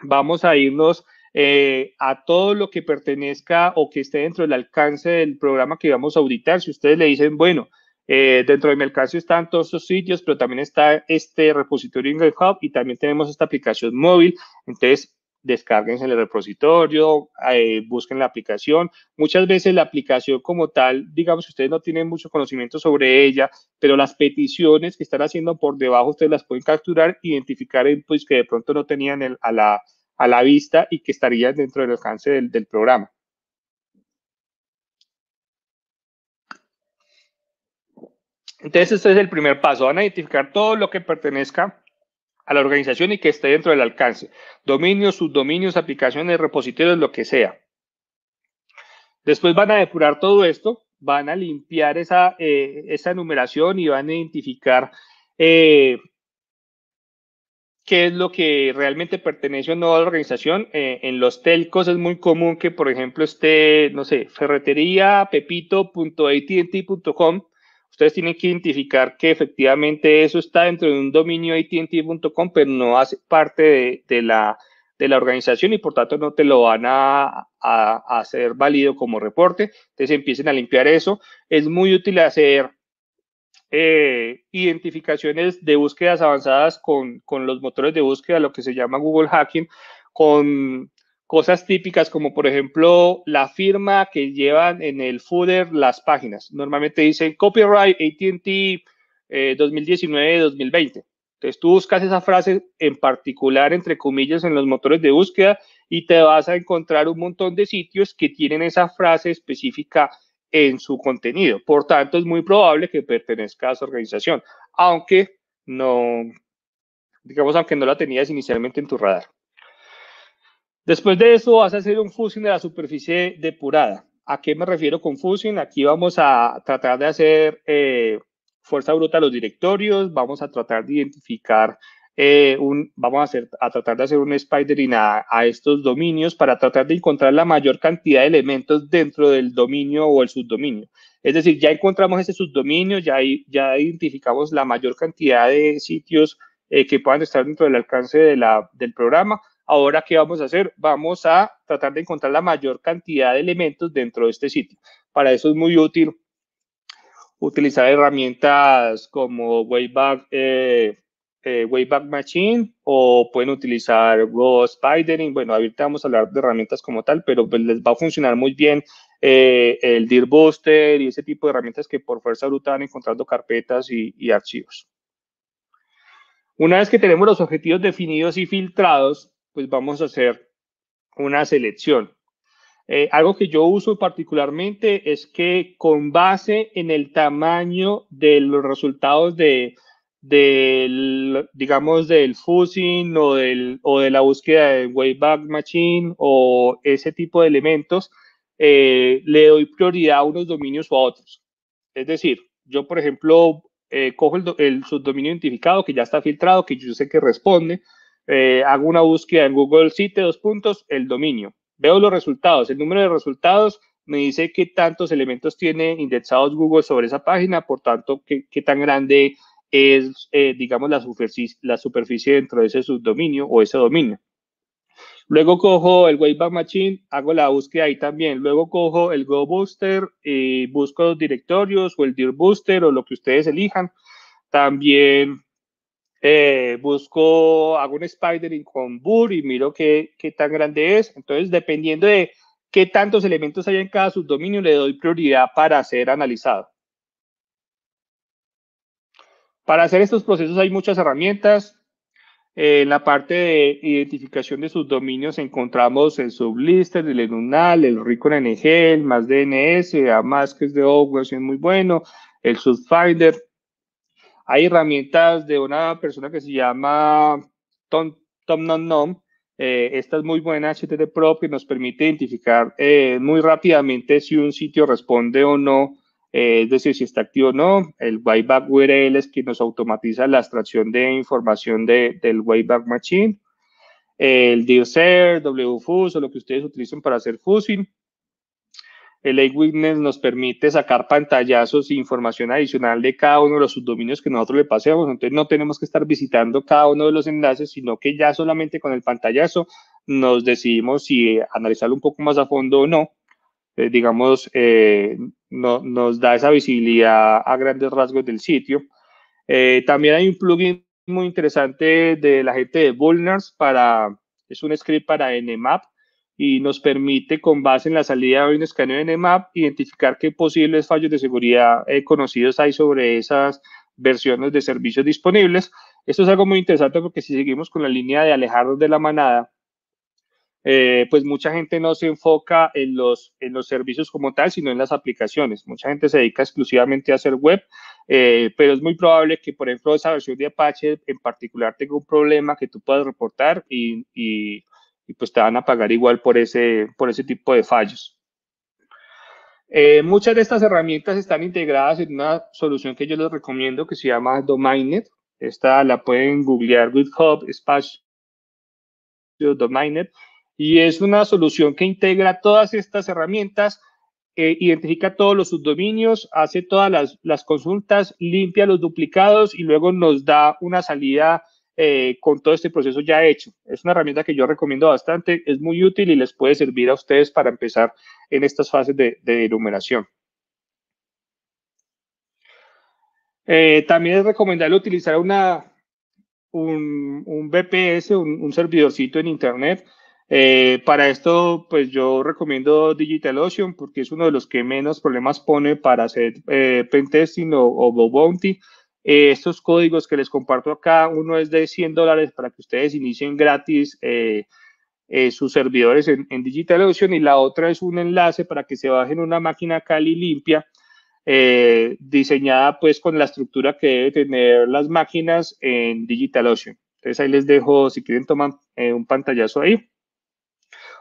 [SPEAKER 2] Vamos a irnos eh, a todo lo que pertenezca o que esté dentro del alcance del programa que vamos a auditar. Si ustedes le dicen, bueno, eh, dentro de mi alcance están todos esos sitios, pero también está este repositorio en GitHub y también tenemos esta aplicación móvil. Entonces, descárguense el repositorio, eh, busquen la aplicación. Muchas veces la aplicación como tal, digamos que ustedes no tienen mucho conocimiento sobre ella, pero las peticiones que están haciendo por debajo, ustedes las pueden capturar, identificar pues, que de pronto no tenían a, la, a la vista y que estarían dentro del alcance del, del programa. Entonces, este es el primer paso. Van a identificar todo lo que pertenezca a la organización y que esté dentro del alcance. Dominios, subdominios, aplicaciones, repositorios, lo que sea. Después van a depurar todo esto, van a limpiar esa, eh, esa numeración y van a identificar eh, qué es lo que realmente pertenece o no a la organización. Eh, en los telcos es muy común que, por ejemplo, esté, no sé, ferretería pepito.att.com Ustedes tienen que identificar que efectivamente eso está dentro de un dominio AT&T.com, pero no hace parte de, la, de la organización y por tanto no te lo van a, hacer válido como reporte. Entonces empiecen a limpiar eso. Es muy útil hacer eh, identificaciones de búsquedas avanzadas con, con, los motores de búsqueda, lo que se llama Google Hacking, con cosas típicas como por ejemplo la firma que llevan en el footer las páginas. Normalmente dicen copyright ATT 2019-2020. Entonces tú buscas esa frase en particular, entre comillas, en los motores de búsqueda y te vas a encontrar un montón de sitios que tienen esa frase específica en su contenido. Por tanto, es muy probable que pertenezca a esa organización, aunque no, digamos, aunque no la tenías inicialmente en tu radar. Después de eso vas a hacer un fusing de la superficie depurada. ¿A qué me refiero con fusing? Aquí vamos a tratar de hacer eh, fuerza bruta a los directorios, vamos a tratar de identificar eh, un, vamos a, hacer, a tratar de hacer un spidering a, a, estos dominios para tratar de encontrar la mayor cantidad de elementos dentro del dominio o el subdominio. Es decir, ya encontramos ese subdominio, ya, ya identificamos la mayor cantidad de sitios eh, que puedan estar dentro del alcance del programa Ahora, ¿qué vamos a hacer? Vamos a tratar de encontrar la mayor cantidad de elementos dentro de este sitio. Para eso es muy útil utilizar herramientas como Wayback, eh, eh, Wayback Machine o pueden utilizar Go Spidering. Bueno, ahorita vamos a hablar de herramientas como tal, pero pues les va a funcionar muy bien eh, el Dir Booster y ese tipo de herramientas que por fuerza bruta van encontrando carpetas y archivos. Una vez que tenemos los objetivos definidos y filtrados, pues vamos a hacer una selección. Eh, algo que yo uso particularmente es que con base en el tamaño de los resultados de, del, digamos, del fusing o, del, o de la búsqueda de Wayback Machine o ese tipo de elementos, eh, le doy prioridad a unos dominios o a otros. Es decir, yo, por ejemplo, eh, cojo el, subdominio identificado que ya está filtrado, que yo sé que responde, eh, hago una búsqueda en Google Site, dos puntos, el dominio. Veo los resultados. El número de resultados me dice qué tantos elementos tiene indexados Google sobre esa página, por tanto, qué, qué tan grande es, eh, digamos, la superficie, la superficie dentro de ese subdominio o ese dominio. Luego cojo el Wayback Machine, hago la búsqueda ahí también. Luego cojo el Go Booster y busco los directorios o el Dir Booster o lo que ustedes elijan. También eh, busco, hago un spidering con BUR y miro qué, tan grande es. Entonces, dependiendo de qué tantos elementos hay en cada subdominio, le doy prioridad para ser analizado. Para hacer estos procesos hay muchas herramientas. en la parte de identificación de subdominios encontramos el sublister, el enunal, el Recon NG, el más DNS, además que es de Owen, es muy bueno, el subfinder. Hay herramientas de una persona que se llama Tom, Tom Nom Nom. Eh, esta es muy buena, HTTP Pro, que nos permite identificar eh, muy rápidamente si un sitio responde o no, eh, es decir, si está activo o no. El Wayback URL es que nos automatiza la extracción de información de, del Wayback Machine. El DIRSER, WFUS o lo que ustedes utilicen para hacer fusing. El A-Witness nos permite sacar pantallazos e información adicional de cada uno de los subdominios que nosotros le pasemos. Entonces no tenemos que estar visitando cada uno de los enlaces, sino que ya solamente con el pantallazo nos decidimos si analizarlo un poco más a fondo o no. Eh, digamos, eh, no, nos da esa visibilidad a grandes rasgos del sitio. Eh, también hay un plugin muy interesante de la gente de Vulners para, es un script para Nmap y nos permite, con base en la salida de un escaneo de Nmap, identificar qué posibles fallos de seguridad eh, conocidos hay sobre esas versiones de servicios disponibles. Esto es algo muy interesante porque si seguimos con la línea de alejarnos de la manada, eh, pues mucha gente no se enfoca en los, en los servicios como tal, sino en las aplicaciones. Mucha gente se dedica exclusivamente a hacer web, eh, pero es muy probable que, por ejemplo, esa versión de Apache en particular tenga un problema que tú puedas reportar y, y pues te van a pagar igual por ese, por ese tipo de fallos. Eh, muchas de estas herramientas están integradas en una solución que yo les recomiendo que se llama Dominet. Esta la pueden googlear GitHub, espacio Dominet. Y es una solución que integra todas estas herramientas, eh, identifica todos los subdominios, hace todas las, las consultas, limpia los duplicados y luego nos da una salida eh, con todo este proceso ya hecho. Es una herramienta que yo recomiendo bastante, es muy útil y les puede servir a ustedes para empezar en estas fases de, enumeración. Eh, también es recomendable utilizar un BPS, un, servidorcito en Internet. Eh, para esto, pues yo recomiendo DigitalOcean porque es uno de los que menos problemas pone para hacer pentesting o, o bounty. Eh, estos códigos que les comparto acá, uno es de 100 dólares para que ustedes inicien gratis eh, eh, sus servidores en, DigitalOcean y la otra es un enlace para que se bajen una máquina Kali limpia diseñada pues con la estructura que debe tener las máquinas en DigitalOcean. Entonces ahí les dejo, si quieren tomar un pantallazo ahí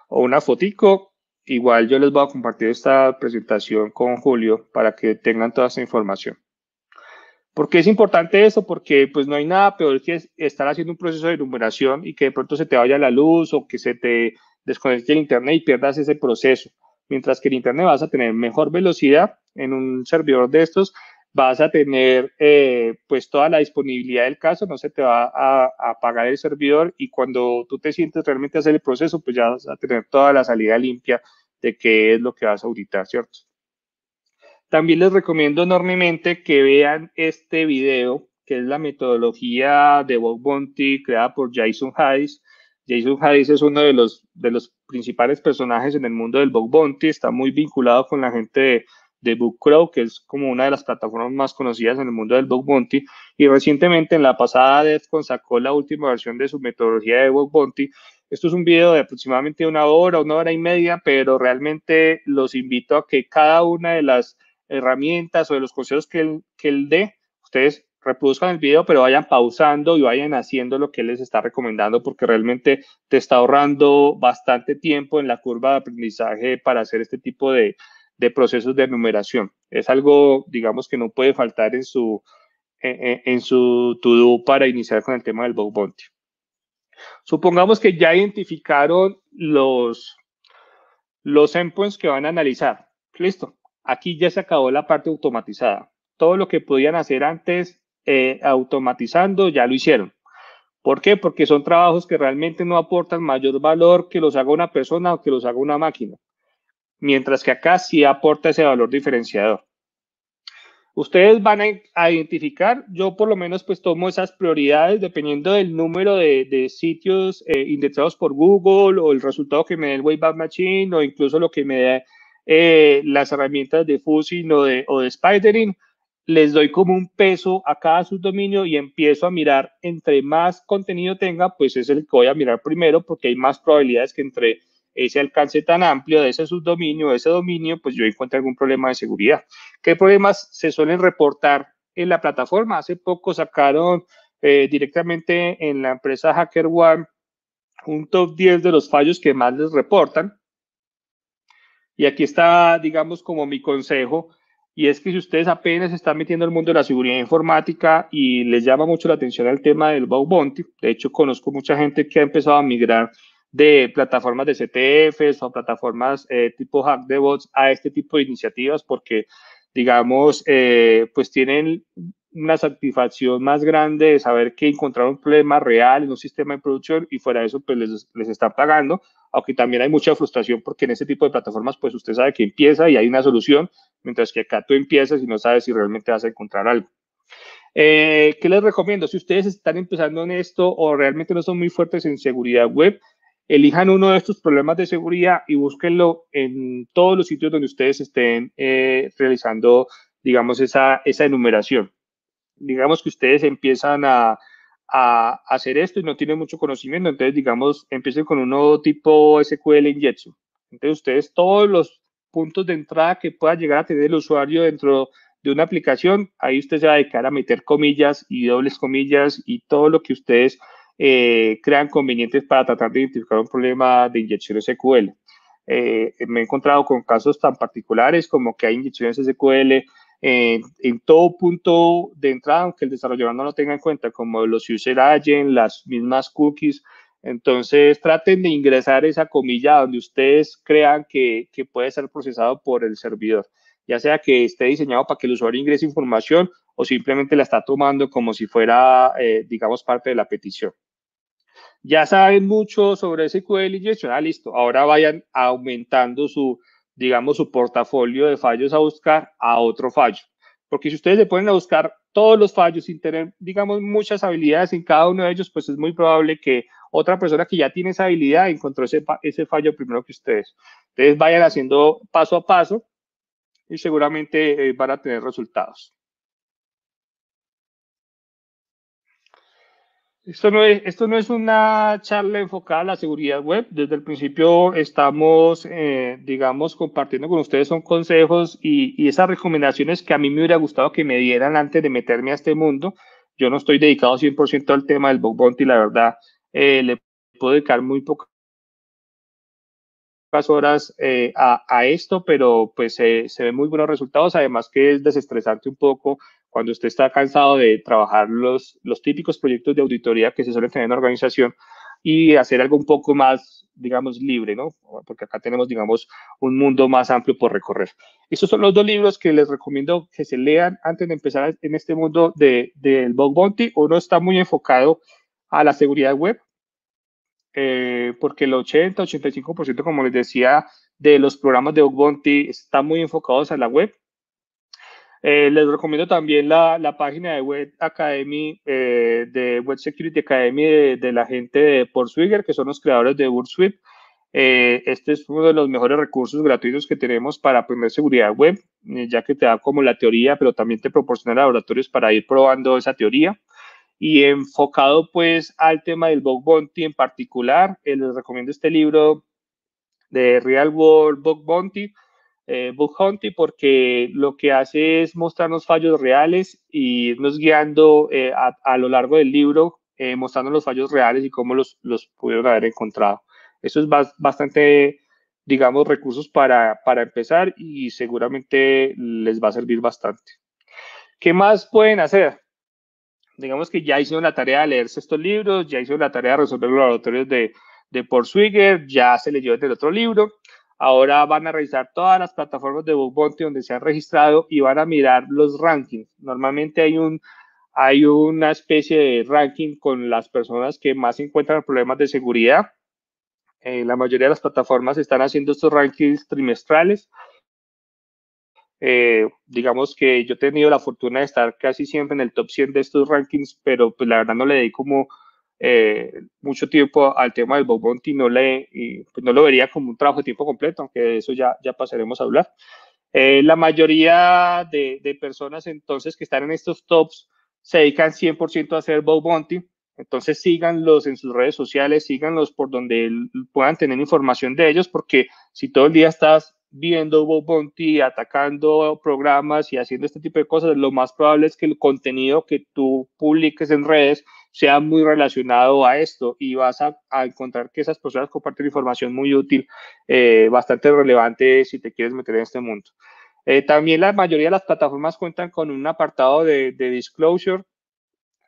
[SPEAKER 2] o una fotico. Igual yo les voy a compartir esta presentación con Julio para que tengan toda esa información. ¿Por qué es importante eso? Porque pues no hay nada peor que estar haciendo un proceso de numeración y que de pronto se te vaya la luz o que se te desconecte el internet y pierdas ese proceso. Mientras que en internet vas a tener mejor velocidad en un servidor de estos, vas a tener eh, pues toda la disponibilidad del caso, no se te va a, a apagar el servidor y cuando tú te sientes realmente hacer el proceso, pues ya vas a tener toda la salida limpia de qué es lo que vas a auditar, ¿cierto? También les recomiendo enormemente que vean este video, que es la metodología de Bug Bounty creada por Jason Hayes. Jason Hayes es uno de los, de los principales personajes en el mundo del Bug Bounty, está muy vinculado con la gente de, de Bookcrow, que es como una de las plataformas más conocidas en el mundo del Bug Bounty. Y recientemente, en la pasada DEFCON, sacó la última versión de su metodología de Bug Bounty. Esto es un video de aproximadamente una hora, una hora y media, pero realmente los invito a que cada una de las herramientas o de los consejos que él, que él dé, ustedes reproduzcan el video, pero vayan pausando y vayan haciendo lo que él les está recomendando, porque realmente te está ahorrando bastante tiempo en la curva de aprendizaje para hacer este tipo de, de procesos de enumeración. Es algo, digamos, que no puede faltar en su, en, su to-do para iniciar con el tema del bug bounty. Supongamos que ya identificaron los, los endpoints que van a analizar. Listo. Aquí ya se acabó la parte automatizada. Todo lo que podían hacer antes eh, automatizando ya lo hicieron. ¿Por qué? Porque son trabajos que realmente no aportan mayor valor que los haga una persona o que los haga una máquina. Mientras que acá sí aporta ese valor diferenciador. Ustedes van a, identificar, yo por lo menos pues tomo esas prioridades dependiendo del número de, sitios eh, indexados por Google o el resultado que me dé el Wayback Machine o incluso lo que me dé eh, las herramientas de Fusin o de, o de Spidering, les doy como un peso a cada subdominio y empiezo a mirar entre más contenido tenga, pues es el que voy a mirar primero porque hay más probabilidades que entre ese alcance tan amplio de ese subdominio, de ese dominio, pues yo encuentre algún problema de seguridad. ¿Qué problemas se suelen reportar en la plataforma? Hace poco sacaron eh, directamente en la empresa HackerOne un top 10 de los fallos que más les reportan y aquí está, digamos, como mi consejo, y es que si ustedes apenas están metiendo en el mundo de la seguridad informática y les llama mucho la atención el tema del bug bounty, de hecho conozco mucha gente que ha empezado a migrar de plataformas de CTFs o plataformas eh, tipo hack de bots a este tipo de iniciativas porque, digamos, eh, pues tienen una satisfacción más grande de saber que encontraron un problema real en un sistema de producción y fuera de eso, pues les, les están pagando, aunque también hay mucha frustración porque en ese tipo de plataformas, pues usted sabe que empieza y hay una solución, mientras que acá tú empiezas y no sabes si realmente vas a encontrar algo. Eh, ¿Qué les recomiendo? Si ustedes están empezando en esto o realmente no son muy fuertes en seguridad web, elijan uno de estos problemas de seguridad y búsquenlo en todos los sitios donde ustedes estén eh, realizando, digamos, esa, esa enumeración digamos que ustedes empiezan a, hacer esto y no tienen mucho conocimiento, entonces digamos, empiecen con un nuevo tipo SQL injection. Entonces ustedes todos los puntos de entrada que pueda llegar a tener el usuario dentro de una aplicación, ahí usted se va a dedicar a meter comillas y dobles comillas y todo lo que ustedes eh, crean convenientes para tratar de identificar un problema de inyección SQL. Eh, me he encontrado con casos tan particulares como que hay inyecciones SQL en todo punto de entrada, aunque el desarrollador no lo tenga en cuenta, como los user agent, las mismas cookies. Entonces, traten de ingresar esa comilla donde ustedes crean que, que puede ser procesado por el servidor, ya sea que esté diseñado para que el usuario ingrese información o simplemente la está tomando como si fuera, eh, digamos, parte de la petición. Ya saben mucho sobre SQL injection, ah, listo, ahora vayan aumentando su, digamos, su portafolio de fallos a buscar a otro fallo. Porque si ustedes se ponen a buscar todos los fallos sin tener, digamos, muchas habilidades en cada uno de ellos, pues es muy probable que otra persona que ya tiene esa habilidad encontró ese, ese fallo primero que ustedes. Entonces vayan haciendo paso a paso y seguramente eh, van a tener resultados. Esto no, es, esto no es una charla enfocada a la seguridad web. Desde el principio estamos, eh, digamos, compartiendo con ustedes son consejos y, esas recomendaciones que a mí me hubiera gustado que me dieran antes de meterme a este mundo. Yo no estoy dedicado 100% al tema del bug bounty, la verdad. Eh, le puedo dedicar muy pocas horas eh, a, esto, pero pues se ven muy buenos resultados. Además que es desestresante un poco cuando usted está cansado de trabajar los, los típicos proyectos de auditoría que se suelen tener en la organización y hacer algo un poco más, digamos, libre, ¿no? Porque acá tenemos, digamos, un mundo más amplio por recorrer. Estos son los dos libros que les recomiendo que se lean antes de empezar en este mundo del de, bug bounty. Uno está muy enfocado a la seguridad web, eh, porque el 80-85%, como les decía, de los programas de bug bounty están muy enfocados a la web eh, les recomiendo también la, la, página de Web Academy, eh, de Web Security Academy de, la gente de Portswigger, que son los creadores de Burswip. Eh, este es uno de los mejores recursos gratuitos que tenemos para aprender seguridad web, eh, ya que te da como la teoría, pero también te proporciona laboratorios para ir probando esa teoría. Y enfocado pues al tema del bug bounty en particular, les recomiendo este libro de Real World Bug Bounty, eh, Bug Hunting porque lo que hace es mostrarnos fallos reales y irnos guiando eh, a, lo largo del libro, eh, mostrando los fallos reales y cómo los, los pudieron haber encontrado. Eso es bastante, digamos, recursos para, para empezar y seguramente les va a servir bastante. ¿Qué más pueden hacer? Digamos que ya hicieron la tarea de leerse estos libros, ya hicieron la tarea de resolver los laboratorios de, de Swigger, ya se leyó el otro libro Ahora van a revisar todas las plataformas de bug bounty donde se han registrado y van a mirar los rankings. Normalmente hay un hay una especie de ranking con las personas que más encuentran problemas de seguridad. Eh, la mayoría de las plataformas están haciendo estos rankings trimestrales. Eh, digamos que yo he tenido la fortuna de estar casi siempre en el top 100 de estos rankings, pero pues la verdad no le di como eh, mucho tiempo al tema del bug bounty, no, le, y, pues no lo vería como un trabajo de tiempo completo, aunque de eso ya, pasaremos a hablar. Eh, la mayoría de, de, personas entonces que están en estos tops se dedican 100% a hacer bug bounty, entonces síganlos en sus redes sociales, síganlos por donde puedan tener información de ellos, porque si todo el día estás viendo bug bounty, atacando programas y haciendo este tipo de cosas, lo más probable es que el contenido que tú publiques en redes sea muy relacionado a esto y vas a, encontrar que esas personas comparten información muy útil, eh, bastante relevante si te quieres meter en este mundo. Eh, también la mayoría de las plataformas cuentan con un apartado de, disclosure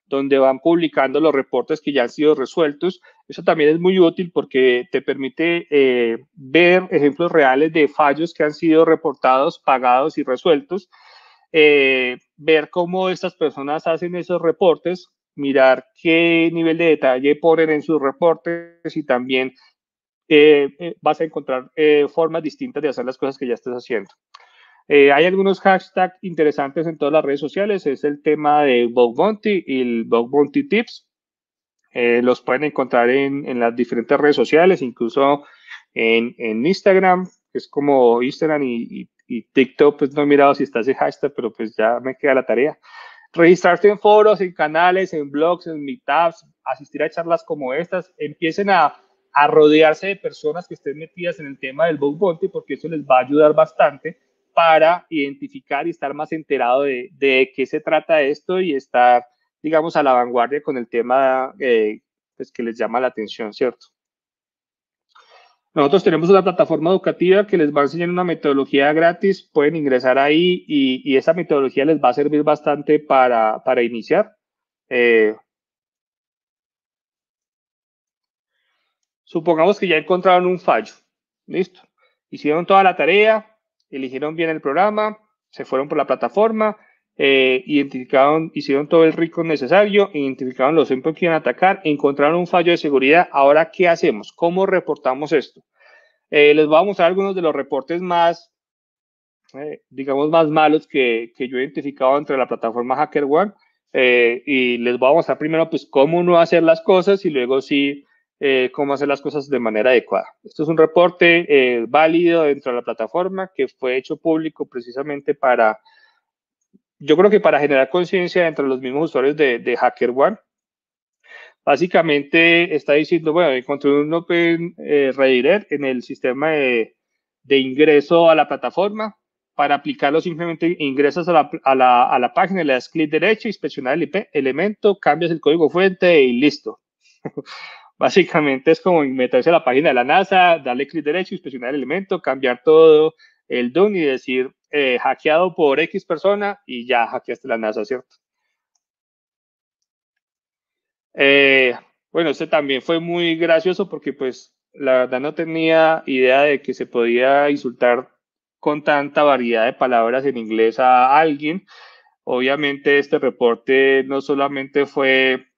[SPEAKER 2] donde van publicando los reportes que ya han sido resueltos. Eso también es muy útil porque te permite eh, ver ejemplos reales de fallos que han sido reportados, pagados y resueltos. Eh, ver cómo estas personas hacen esos reportes, mirar qué nivel de detalle ponen en sus reportes y también eh, vas a encontrar formas distintas de hacer las cosas que ya estés haciendo. Eh, hay algunos hashtags interesantes en todas las redes sociales. Es el tema de Bug Bounty y el Bug Bounty Tips. Eh, los pueden encontrar en, en, las diferentes redes sociales, incluso en, en Instagram, que es como Instagram y, y, TikTok. Pues no he mirado si está ese hashtag, pero pues ya me queda la tarea. Registrarse en foros, en canales, en blogs, en meetups, asistir a charlas como estas. Empiecen a, rodearse de personas que estén metidas en el tema del Bug Bounty, porque eso les va a ayudar bastante para identificar y estar más enterado de, de qué se trata esto y estar, digamos, a la vanguardia con el tema eh, pues, que les llama la atención, ¿cierto? Nosotros tenemos una plataforma educativa que les va a enseñar una metodología gratis, pueden ingresar ahí y, y esa metodología les va a servir bastante para, para iniciar. Eh, supongamos que ya encontraron un fallo, listo. Hicieron toda la tarea, eligieron bien el programa, se fueron por la plataforma, eh, identificaron, hicieron todo el rico necesario, identificaron los ejemplos que iban a atacar, encontraron un fallo de seguridad. Ahora, ¿qué hacemos? ¿Cómo reportamos esto? Eh, les voy a mostrar algunos de los reportes más, eh, digamos, más malos que, que, yo he identificado entre la plataforma HackerOne. y les voy a mostrar primero, pues, cómo no hacer las cosas y luego sí eh, cómo hacer las cosas de manera adecuada. Esto es un reporte eh, válido dentro de la plataforma que fue hecho público precisamente para, yo creo que para generar conciencia entre los mismos usuarios de, de HackerOne. Básicamente está diciendo, bueno, encontré un Open eh, Redirect en el sistema de, de, ingreso a la plataforma. Para aplicarlo simplemente ingresas a la, a la, a la página, le das clic derecho, inspeccionar el IP, elemento, cambias el código fuente y listo. Básicamente es como meterse a la página de la NASA, darle clic derecho, inspeccionar el elemento, cambiar todo el DUN y decir eh, hackeado por X persona y ya hackeaste la NASA, ¿cierto? Eh, bueno, este también fue muy gracioso porque pues la verdad no tenía idea de que se podía insultar con tanta variedad de palabras en inglés a alguien. Obviamente este reporte no solamente fue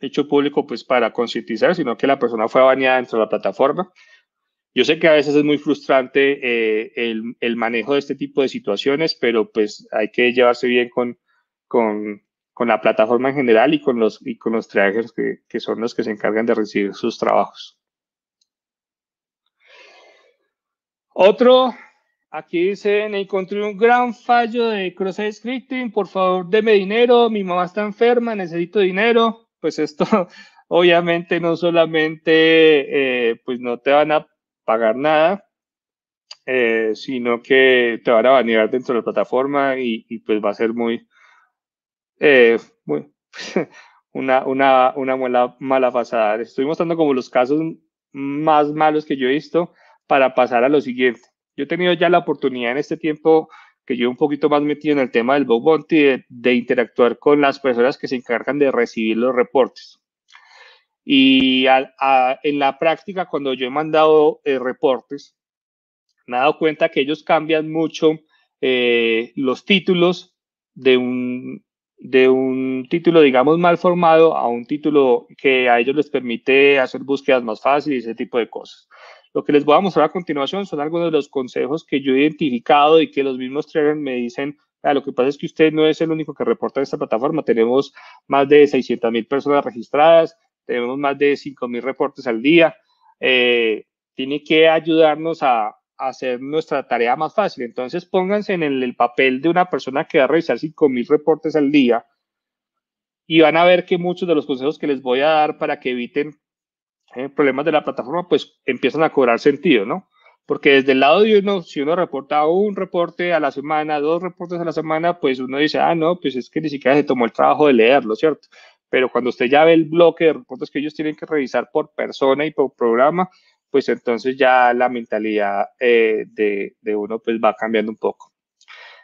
[SPEAKER 2] hecho público pues para concientizar, sino que la persona fue bañada dentro de la plataforma. Yo sé que a veces es muy frustrante eh, el, manejo de este tipo de situaciones, pero pues hay que llevarse bien con, con, la plataforma en general y con los, y con los trackers que, que son los que se encargan de recibir sus trabajos. Otro, aquí dice, encontré un gran fallo de cross-site scripting, por favor, deme dinero, mi mamá está enferma, necesito dinero pues esto obviamente no solamente eh, pues no te van a pagar nada, eh, sino que te van a banear dentro de la plataforma y, pues va a ser muy, eh, una, una, una mala, mala pasada. Estoy mostrando como los casos más malos que yo he visto para pasar a lo siguiente. Yo he tenido ya la oportunidad en este tiempo que yo un poquito más metido en el tema del bug bounty, de, interactuar con las personas que se encargan de recibir los reportes. Y en la práctica, cuando yo he mandado eh, reportes, me he dado cuenta que ellos cambian mucho eh, los títulos de un, de un título, digamos, mal formado a un título que a ellos les permite hacer búsquedas más fáciles y ese tipo de cosas. Lo que les voy a mostrar a continuación son algunos de los consejos que yo he identificado y que los mismos traders me dicen, ah, lo que pasa es que usted no es el único que reporta en esta plataforma, tenemos más de 600 mil personas registradas, tenemos más de 5 mil reportes al día, eh, tiene que ayudarnos a, a, hacer nuestra tarea más fácil. Entonces pónganse en el, el papel de una persona que va a revisar 5 mil reportes al día y van a ver que muchos de los consejos que les voy a dar para que eviten eh, problemas de la plataforma, pues empiezan a cobrar sentido, ¿no? Porque desde el lado de uno, si uno reporta un reporte a la semana, dos reportes a la semana, pues uno dice, ah, no, pues es que ni siquiera se tomó el trabajo de leerlo, ¿cierto? Pero cuando usted ya ve el bloque de reportes que ellos tienen que revisar por persona y por programa, pues entonces ya la mentalidad eh, de, uno pues va cambiando un poco.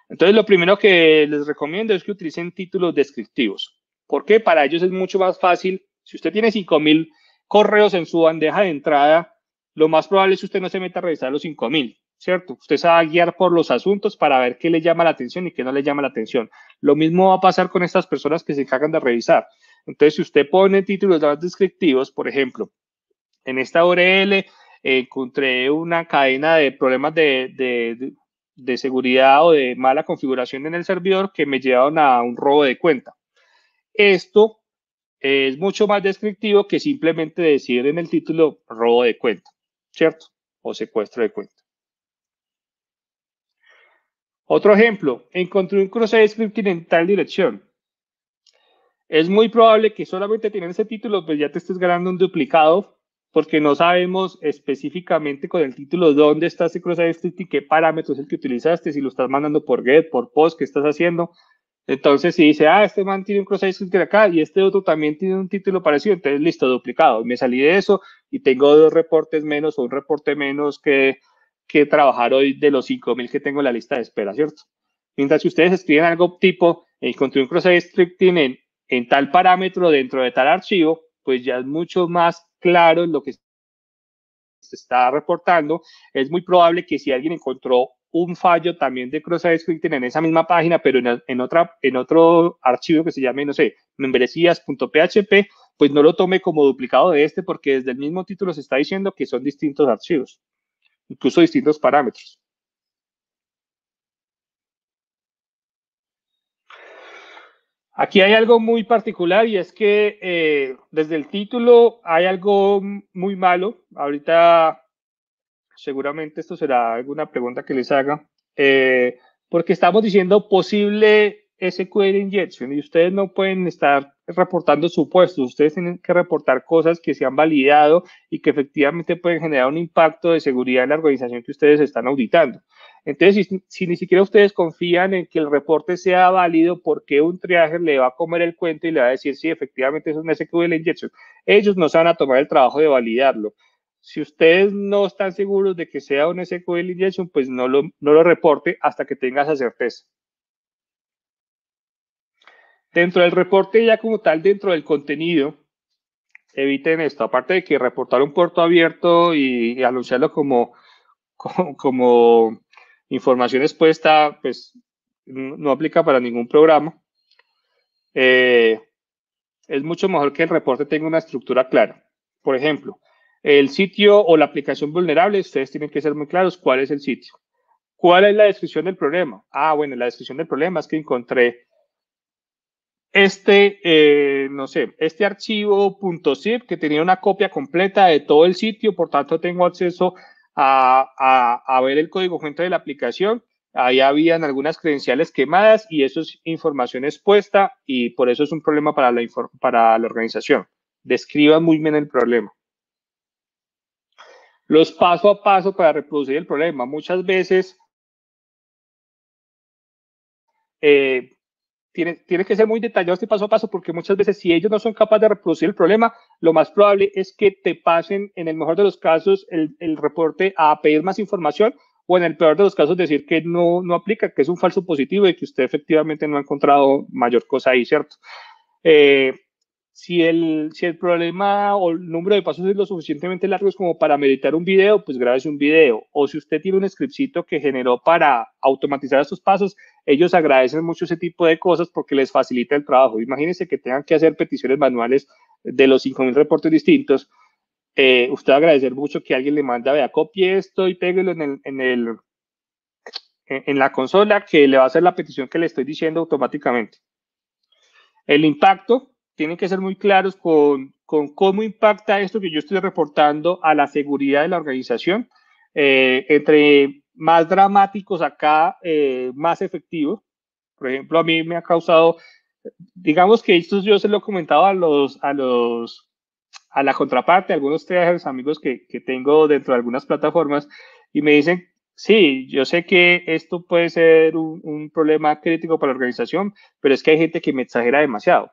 [SPEAKER 2] Entonces, lo primero que les recomiendo es que utilicen títulos descriptivos. ¿Por qué? Para ellos es mucho más fácil. Si usted tiene 5000 correos en su bandeja de entrada, lo más probable es que usted no se meta a revisar los 5000, ¿cierto? Usted se va a guiar por los asuntos para ver qué le llama la atención y qué no le llama la atención. Lo mismo va a pasar con estas personas que se encargan de revisar. Entonces, si usted pone títulos más descriptivos, por ejemplo, en esta URL encontré una cadena de problemas de, seguridad o de mala configuración en el servidor que me llevaron a un robo de cuenta. Esto es mucho más descriptivo que simplemente decir en el título robo de cuenta, ¿cierto? O secuestro de cuenta. Otro ejemplo, encontré un cross-site scripting en tal dirección. Es muy probable que solamente teniendo ese título, pues ya te estés ganando un duplicado porque no sabemos específicamente con el título dónde está ese cross-site scripting, qué parámetros es el que utilizaste, si lo estás mandando por GET, por POST, qué estás haciendo. Entonces, si dice, ah, este man tiene un cross-site scripting acá y este otro también tiene un título parecido, entonces listo, duplicado. Me salí de eso y tengo dos reportes menos o un reporte menos que, que trabajar hoy de los 5000 que tengo en la lista de espera, ¿cierto? Mientras que ustedes escriben algo tipo, encontré un cross-site en tal parámetro dentro de tal archivo, pues ya es mucho más claro lo que se está reportando. Es muy probable que si alguien encontró un fallo también de cross-site scripting en esa misma página, pero en, en otro archivo que se llame, no sé, membresías.php, pues no lo tome como duplicado de este porque desde el mismo título se está diciendo que son distintos archivos, incluso distintos parámetros. Aquí hay algo muy particular y es que eh, desde el título hay algo muy malo. Ahorita seguramente esto será alguna pregunta que les haga, eh, porque estamos diciendo posible SQL injection y ustedes no pueden estar reportando supuestos, ustedes tienen que reportar cosas que se han validado y que efectivamente pueden generar un impacto de seguridad en la organización que ustedes están auditando. Entonces, si, ni siquiera ustedes confían en que el reporte sea válido, ¿por qué un triaje le va a comer el cuento y le va a decir si efectivamente es un SQL injection? Ellos no se van a tomar el trabajo de validarlo. Si ustedes no están seguros de que sea un SQL injection, pues no lo, no lo reporte hasta que tenga esa certeza. Dentro del reporte ya como tal, dentro del contenido, eviten esto. Aparte de que reportar un puerto abierto y, anunciarlo como, como información expuesta, pues no aplica para ningún programa. Eh, es mucho mejor que el reporte tenga una estructura clara. Por ejemplo, el sitio o la aplicación vulnerable, ustedes tienen que ser muy claros cuál es el sitio. ¿Cuál es la descripción del problema? Ah, bueno, la descripción del problema es que encontré este, eh, no sé, este archivo .zip que tenía una copia completa de todo el sitio, por tanto tengo acceso a, ver el código fuente de la aplicación. Ahí habían algunas credenciales quemadas y eso es información expuesta y por eso es un problema para la, para la organización. Describa muy bien el problema. Los paso a paso para reproducir el problema. Muchas veces eh, tiene, tiene que ser muy detallado este paso a paso porque muchas veces si ellos no son capaces de reproducir el problema, lo más probable es que te pasen, en el mejor de los casos, el, el reporte a pedir más información o en el peor de los casos decir que no, no aplica, que es un falso positivo y que usted efectivamente no ha encontrado mayor cosa ahí, ¿cierto? Eh, si el, si el problema o el número de pasos es lo suficientemente largo como para meditar un video, pues grábese un video. O si usted tiene un scriptcito que generó para automatizar estos pasos, ellos agradecen mucho ese tipo de cosas porque les facilita el trabajo. Imagínense que tengan que hacer peticiones manuales de los 5.000 reportes distintos. Eh, usted va a agradecer mucho que alguien le manda, vea, copie esto y péguelo en, el, en, el, en la consola que le va a hacer la petición que le estoy diciendo automáticamente. El impacto tienen que ser muy claros con, con, cómo impacta esto que yo estoy reportando a la seguridad de la organización. Eh, entre más dramáticos acá, eh, más efectivos. Por ejemplo, a mí me ha causado, digamos que esto yo se lo he comentado a los, a los, a la contraparte, a algunos los amigos que, que tengo dentro de algunas plataformas, y me dicen, sí, yo sé que esto puede ser un, un problema crítico para la organización, pero es que hay gente que me exagera demasiado.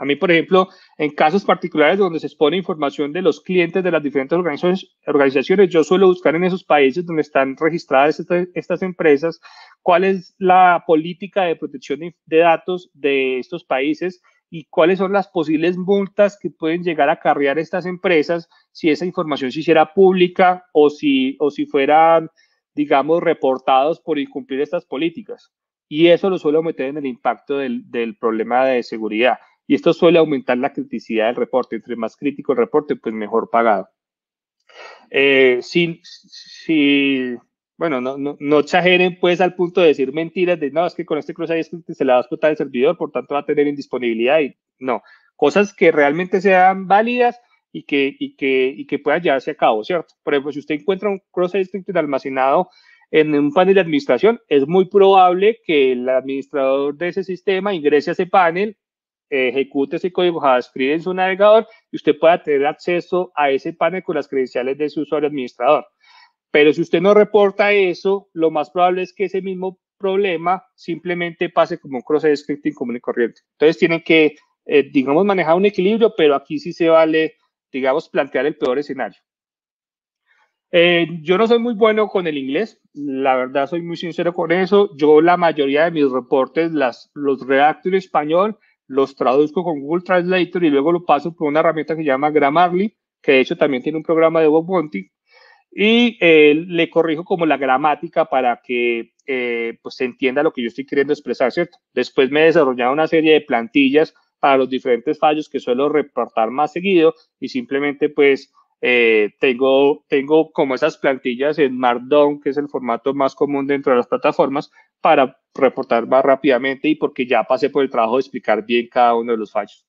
[SPEAKER 2] A mí, por ejemplo, en casos particulares donde se expone información de los clientes de las diferentes organizaciones, yo suelo buscar en esos países donde están registradas estas, empresas cuál es la política de protección de datos de estos países y cuáles son las posibles multas que pueden llegar a acarrear estas empresas si esa información se hiciera pública o si, o si fueran, digamos, reportados por incumplir estas políticas. Y eso lo suele meter en el impacto del, del problema de seguridad. Y esto suele aumentar la criticidad del reporte. Entre más crítico el reporte, pues mejor pagado. Eh, si, si, bueno, no, no, no, exageren pues al punto de decir mentiras de no, es que con este cross se le va a explotar el servidor, por tanto va a tener indisponibilidad y no, cosas que realmente sean válidas y que, y que, y que puedan llevarse a cabo, ¿cierto? Por ejemplo, si usted encuentra un cross scripting almacenado en un panel de administración, es muy probable que el administrador de ese sistema ingrese a ese panel, ejecute ese código JavaScript en su navegador y usted pueda tener acceso a ese panel con las credenciales de su usuario administrador. Pero si usted no reporta eso, lo más probable es que ese mismo problema simplemente pase como un cross scripting común y corriente. Entonces tienen que, eh, digamos, manejar un equilibrio, pero aquí sí se vale, digamos, plantear el peor escenario. Eh, yo no soy muy bueno con el inglés, la verdad soy muy sincero con eso. Yo la mayoría de mis reportes las, los redacto en español, los traduzco con Google Translator y luego lo paso por una herramienta que se llama Grammarly, que de hecho también tiene un programa de Bob Monty y eh, le corrijo como la gramática para que eh, pues se entienda lo que yo estoy queriendo expresar, ¿cierto? Después me he desarrollado una serie de plantillas para los diferentes fallos que suelo reportar más seguido y simplemente pues eh, tengo, tengo como esas plantillas en Markdown, que es el formato más común dentro de las plataformas, para reportar más rápidamente y porque ya pasé por el trabajo de explicar bien cada uno de los fallos.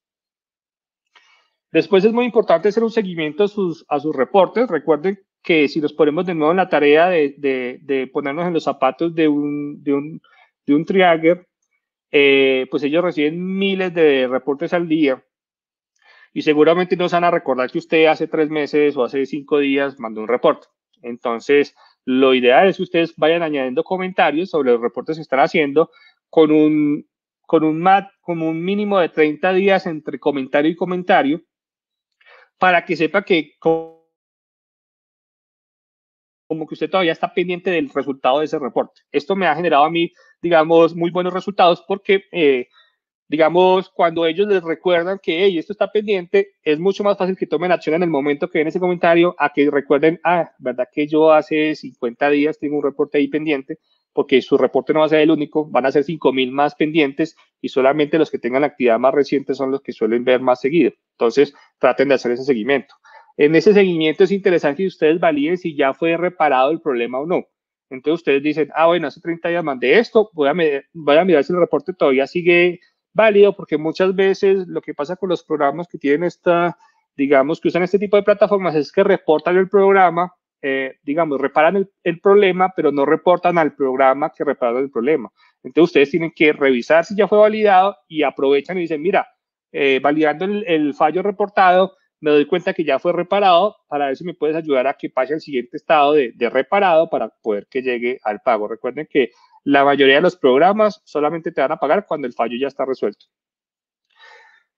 [SPEAKER 2] Después es muy importante hacer un seguimiento a sus, a sus reportes. Recuerden que si nos ponemos de nuevo en la tarea de, de, de ponernos en los zapatos de un, de un, de un eh, pues ellos reciben miles de reportes al día y seguramente no se van a recordar que usted hace tres meses o hace cinco días mandó un reporte. Entonces, lo ideal es que ustedes vayan añadiendo comentarios sobre los reportes que están haciendo con un, con un, mat, mínimo de 30 días entre comentario y comentario para que sepa que como que usted todavía está pendiente del resultado de ese reporte. Esto me ha generado a mí, digamos, muy buenos resultados porque, eh, digamos, cuando ellos les recuerdan que hey, esto está pendiente, es mucho más fácil que tomen acción en el momento que ven ese comentario a que recuerden, ah, verdad que yo hace 50 días tengo un reporte ahí pendiente, porque su reporte no va a ser el único, van a ser 5.000 más pendientes y solamente los que tengan actividad más reciente son los que suelen ver más seguido. Entonces, traten de hacer ese seguimiento. En ese seguimiento es interesante que ustedes validen si ya fue reparado el problema o no. Entonces ustedes dicen, ah, bueno, hace 30 días mandé esto, voy voy a mirar si el reporte todavía sigue válido, porque muchas veces lo que pasa con los programas que tienen esta, digamos, que usan este tipo de plataformas es que reportan el programa, eh, digamos, reparan el, el, problema, pero no reportan al programa que repararon el problema. Entonces ustedes tienen que revisar si ya fue validado y aprovechan y dicen, mira, eh, validando el, el fallo reportado, me doy cuenta que ya fue reparado, para ver si me puedes ayudar a que pase al siguiente estado de, reparado para poder que llegue al pago. Recuerden que la mayoría de los programas solamente te van a pagar cuando el fallo ya está resuelto.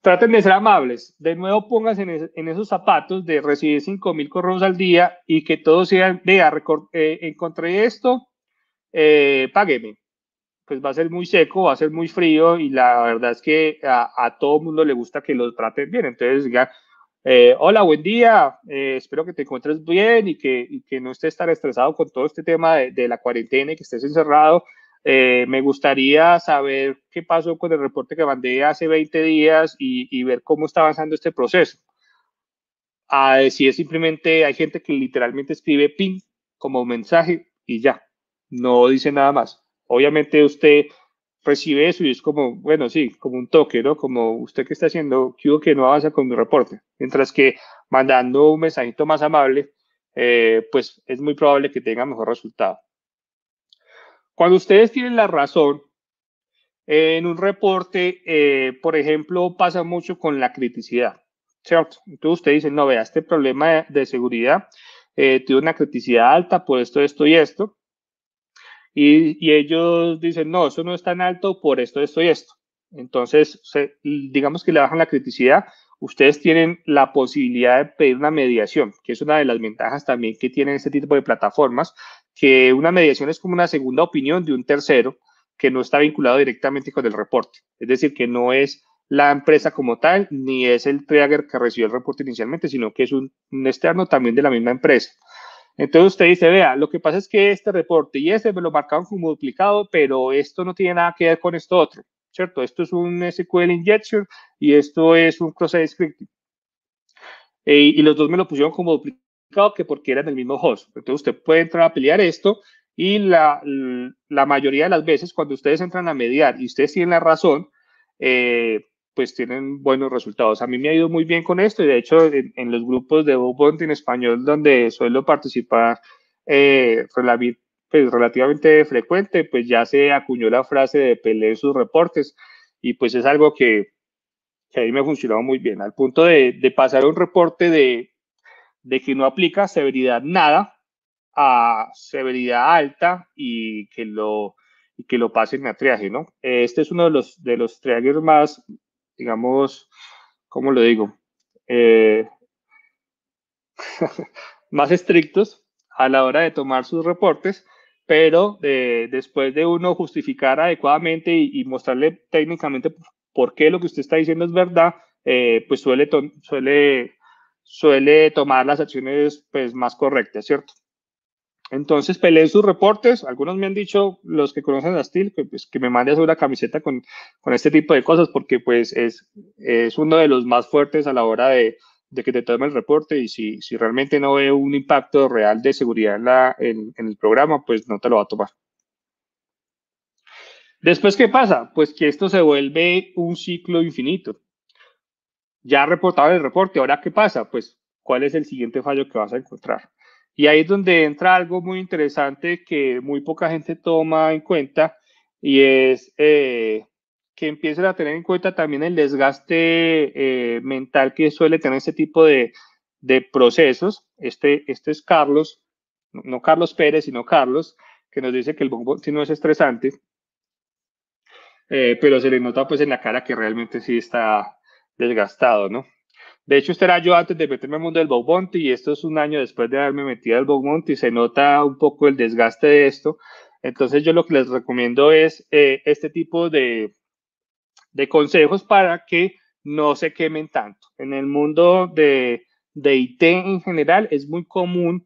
[SPEAKER 2] Traten de ser amables. De nuevo, pónganse en, esos zapatos de recibir 5.000 correos al día y que todos sean, vea, eh, encontré esto, eh, págueme. Pues va a ser muy seco, va a ser muy frío y la verdad es que a, a todo mundo le gusta que lo traten bien. Entonces, ya, eh, hola, buen día. Eh, espero que te encuentres bien y que, y que, no estés tan estresado con todo este tema de, de la cuarentena y que estés encerrado. Eh, me gustaría saber qué pasó con el reporte que mandé hace 20 días y, y ver cómo está avanzando este proceso. A decir simplemente hay gente que literalmente escribe ping como mensaje y ya, no dice nada más. Obviamente usted recibe eso y es como, bueno, sí, como un toque, ¿no? Como usted que está haciendo, que que no avanza con mi reporte. Mientras que mandando un mensajito más amable, eh, pues es muy probable que tenga mejor resultado. Cuando ustedes tienen la razón, en un reporte, eh, por ejemplo, pasa mucho con la criticidad, ¿cierto? Entonces usted dice, no, vea, este problema de, seguridad eh, tiene una criticidad alta por esto, esto y esto y, ellos dicen, no, eso no es tan alto por esto, esto y esto. Entonces, digamos que le bajan la criticidad, ustedes tienen la posibilidad de pedir una mediación, que es una de las ventajas también que tienen este tipo de plataformas, que una mediación es como una segunda opinión de un tercero que no está vinculado directamente con el reporte. Es decir, que no es la empresa como tal, ni es el trigger que recibió el reporte inicialmente, sino que es un, externo también de la misma empresa. Entonces usted dice, vea, lo que pasa es que este reporte y este me lo marcaron como duplicado, pero esto no tiene nada que ver con esto otro, ¿cierto? Esto es un SQL injection y esto es un cross-site scripting. Eh, y los dos me lo pusieron como duplicado que porque eran del mismo host. Entonces usted puede entrar a pelear esto y la, la mayoría de las veces cuando ustedes entran a mediar y ustedes tienen la razón, eh, pues tienen buenos resultados. A mí me ha ido muy bien con esto y de hecho en, los grupos de Bounty en español donde suelo participar eh, pues, relativamente frecuente, pues ya se acuñó la frase de pelear sus reportes y pues es algo que, que a mí me ha funcionado muy bien, al punto de, de pasar un reporte de, que no aplica severidad nada a severidad alta y que lo, y que lo pasen a triaje, ¿no? Este es uno de los, de los triaggers más, digamos, ¿cómo lo digo? Eh, más estrictos a la hora de tomar sus reportes, pero después de uno justificar adecuadamente y, mostrarle técnicamente por qué lo que usted está diciendo es verdad, eh, pues suele, suele, suele tomar las acciones pues, más correctas, ¿cierto? Entonces peleen sus reportes. Algunos me han dicho, los que conocen a Steel, que, pues, que me mande a hacer una camiseta con, con, este tipo de cosas, porque pues es, es uno de los más fuertes a la hora de, de que te tome el reporte y si, si realmente no ve un impacto real de seguridad en, la, en el programa, pues no te lo va a tomar. Después, ¿qué pasa? Pues que esto se vuelve un ciclo infinito. Ya reportado el reporte, ¿ahora qué pasa? Pues, ¿cuál es el siguiente fallo que vas a encontrar? Y ahí es donde entra algo muy interesante que muy poca gente toma en cuenta y es eh, que empiecen a tener en cuenta también el desgaste eh, mental que suele tener este tipo de, procesos. Este, este es Carlos, no Carlos Pérez, sino Carlos, que nos dice que el si no es estresante, eh, pero se le nota pues en la cara que realmente sí está desgastado, ¿no? De hecho, este era yo antes de meterme al mundo del Bug y esto es un año después de haberme metido al Bug y se nota un poco el desgaste de esto. Entonces yo lo que les recomiendo es eh, este tipo de, de, consejos para que no se quemen tanto. En el mundo de, de IT en general es muy común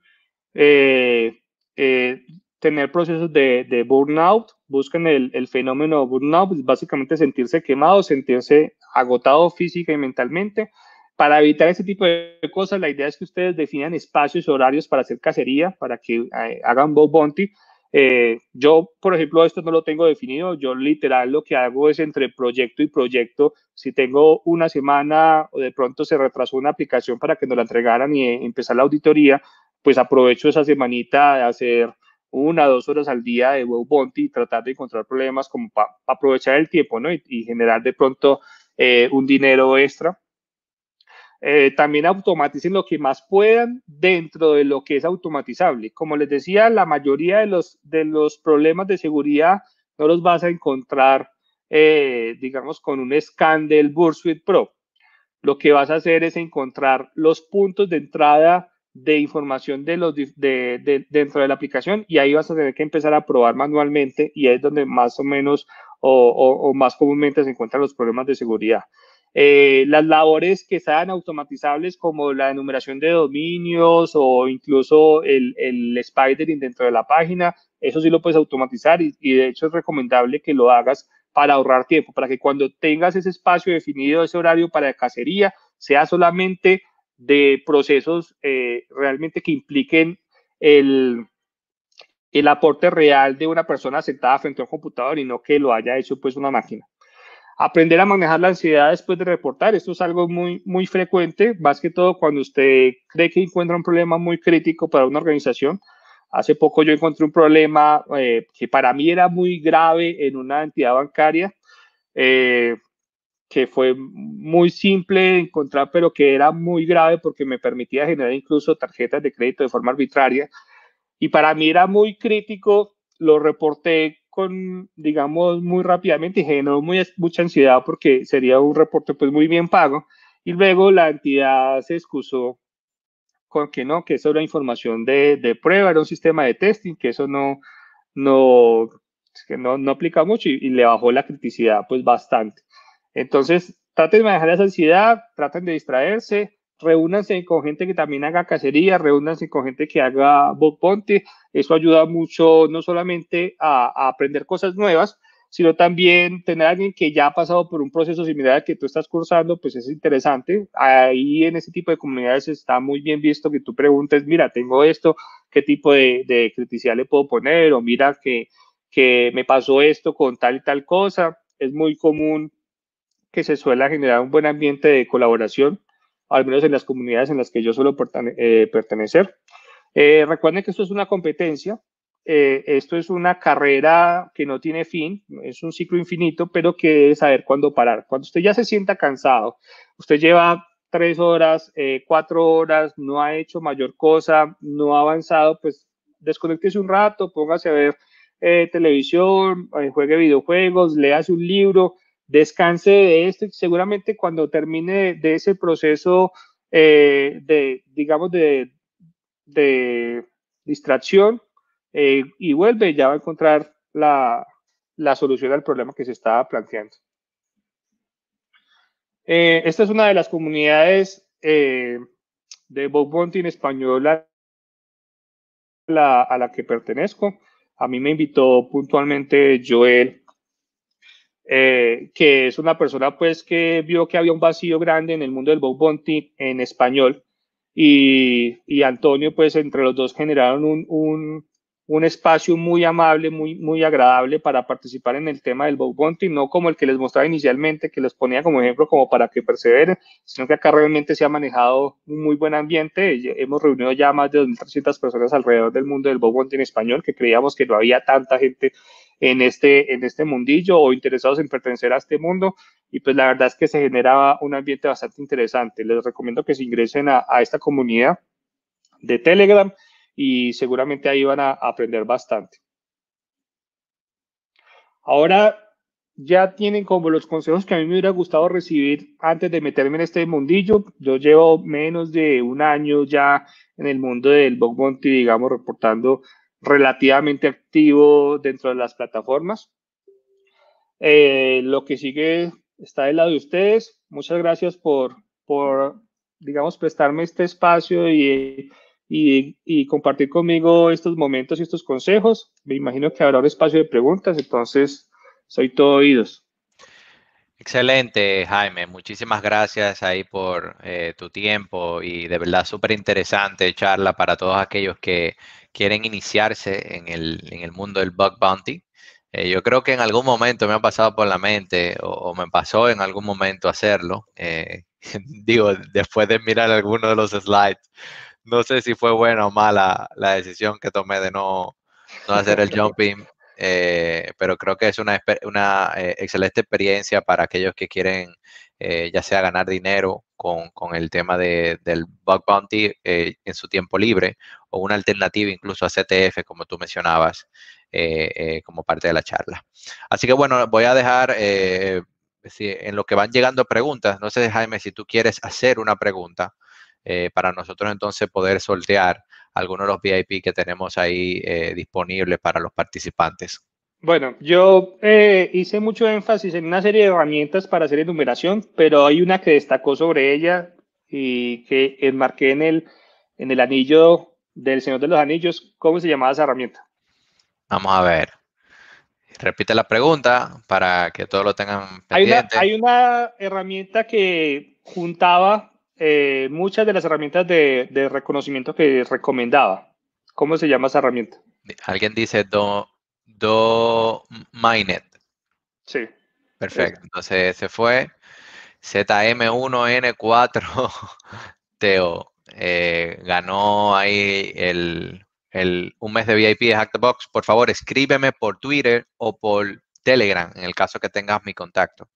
[SPEAKER 2] eh, eh, tener procesos de, de, burnout. Busquen el, el fenómeno burnout, básicamente sentirse quemado, sentirse agotado física y mentalmente para evitar ese tipo de cosas, la idea es que ustedes definan espacios y horarios para hacer cacería, para que eh, hagan bow bounty. Eh, yo, por ejemplo, esto no lo tengo definido. Yo literal lo que hago es entre proyecto y proyecto. Si tengo una semana o de pronto se retrasó una aplicación para que nos la entregaran y eh, empezar la auditoría, pues aprovecho esa semanita de hacer una o dos horas al día de web bounty y tratar de encontrar problemas como para aprovechar el tiempo, ¿no? Y, generar de pronto un dinero extra. Eh, también automaticen lo que más puedan dentro de lo que es automatizable. Como les decía, la mayoría de los, de los problemas de seguridad no los vas a encontrar, eh, digamos, con un scan del Burst Suite Pro. Lo que vas a hacer es encontrar los puntos de entrada de información de los, de, dentro de la aplicación y ahí vas a tener que empezar a probar manualmente y ahí es donde más o menos o más comúnmente se encuentran los problemas de seguridad. Eh, las labores que sean automatizables como la enumeración de dominios o incluso el, el spidering dentro de la página, eso sí lo puedes automatizar y, de hecho es recomendable que lo hagas para ahorrar tiempo, para que cuando tengas ese espacio definido, ese horario para cacería, sea solamente de procesos eh, realmente que impliquen el, el aporte real de una persona sentada frente a un computador y no que lo haya hecho pues una máquina. Aprender a manejar la ansiedad después de reportar. Esto es algo muy, muy frecuente, más que todo cuando usted cree que encuentra un problema muy crítico para una organización. Hace poco yo encontré un problema eh, que para mí era muy grave en una entidad bancaria, eh, que fue muy simple de encontrar, pero que era muy grave porque me permitía generar incluso tarjetas de crédito de forma arbitraria. Y para mí era muy crítico, lo reporté con, digamos, muy rápidamente y generó muy, mucha ansiedad porque sería un reporte pues muy bien pago. Y luego la entidad se excusó con que no, que eso era información de, de prueba, era un sistema de testing, que eso no, no, que no, no aplica mucho y, le bajó la criticidad pues bastante. Entonces, traten de manejar esa ansiedad, traten de distraerse, reúnanse con gente que también haga cacería, reúnanse con gente que haga bug bounty. Eso ayuda mucho no solamente a, aprender cosas nuevas, sino también tener a alguien que ya ha pasado por un proceso similar al que tú estás cursando, pues es interesante. Ahí en ese tipo de comunidades está muy bien visto que tú preguntes, mira, tengo esto, ¿qué tipo de, de criticidad le puedo poner? O mira que, que me pasó esto con tal y tal cosa. Es muy común que se suele generar un buen ambiente de colaboración al menos en las comunidades en las que yo suelo eh, pertenecer. Eh, recuerden que esto es una competencia, eh, esto es una carrera que no tiene fin, es un ciclo infinito, pero que debe saber cuándo parar. Cuando usted ya se sienta cansado, usted lleva tres horas, cuatro horas, no ha hecho mayor cosa, no ha avanzado, pues desconectese un rato, póngase a ver televisión, juegue videojuegos, léase un libro, descanse de esto y seguramente cuando termine de ese proceso eh, de, digamos, de, distracción eh, y vuelve, ya va a encontrar la, solución al problema que se estaba planteando. Eh, esta es una de las comunidades de Bob Bounty en español a la, a la que pertenezco. A mí me invitó puntualmente Joel eh, que es una persona pues que vio que había un vacío grande en el mundo del bug bounty en español. Y, y Antonio pues entre los dos generaron un, un, un, espacio muy amable, muy, muy agradable para participar en el tema del bug bounty, no como el que les mostraba inicialmente, que les ponía como ejemplo como para que perseveren, sino que acá realmente se ha manejado un muy buen ambiente, hemos reunido ya más de 2.300 personas alrededor del mundo del bug bounty en español, que creíamos que no había tanta gente en este, en este mundillo o interesados en pertenecer a este mundo. Y pues la verdad es que se generaba un ambiente bastante interesante. Les recomiendo que se ingresen a, esta comunidad de Telegram y seguramente ahí van a aprender bastante. Ahora ya tienen como los consejos que a mí me hubiera gustado recibir antes de meterme en este mundillo. Yo llevo menos de un año ya en el mundo del bug bounty, digamos, reportando relativamente activo dentro de las plataformas. Eh, lo que sigue está del lado de ustedes. Muchas gracias por, por digamos, prestarme este espacio y, y, y, compartir conmigo estos momentos y estos consejos. Me imagino que habrá un espacio de preguntas, entonces soy todo oídos.
[SPEAKER 1] Excelente, Jaime. Muchísimas gracias ahí por eh, tu tiempo y de verdad súper interesante charla para todos aquellos que quieren iniciarse en el, en el mundo del bug bounty. Eh, yo creo que en algún momento me ha pasado por la mente o, me pasó en algún momento hacerlo. Eh, digo, después de mirar alguno de los slides, no sé si fue buena o mala la decisión que tomé de no, no hacer el jumping eh, pero creo que es una, eh, excelente experiencia para aquellos que quieren eh, ya sea ganar dinero con, con el tema de, del bug bounty en su tiempo libre o una alternativa incluso a CTF, como tú mencionabas, como parte de la charla. Así que bueno, voy a dejar en lo que van llegando preguntas. No sé, Jaime, si tú quieres hacer una pregunta para nosotros entonces poder sortear algunos de los VIP que tenemos ahí eh, disponibles para los participantes?
[SPEAKER 2] Bueno, yo eh, hice mucho énfasis en una serie de herramientas para hacer enumeración, pero hay una que destacó sobre ella y que enmarqué en el, en el anillo del Señor de los Anillos. ¿Cómo se llamaba esa herramienta?
[SPEAKER 1] Vamos a ver. Repite la pregunta para que todos lo tengan
[SPEAKER 2] pendiente. Hay una, hay una herramienta que juntaba eh, muchas de las herramientas de, reconocimiento que recomendaba. ¿Cómo se llama esa herramienta?
[SPEAKER 1] Alguien dice Do, do Mainnet.
[SPEAKER 2] Sí.
[SPEAKER 1] Perfecto. Entonces se fue ZM1N4TO. Eh, ganó ahí el, un mes de VIP de Hack the Box. Por favor, escríbeme por Twitter o por Telegram en el caso que tengas mi contacto.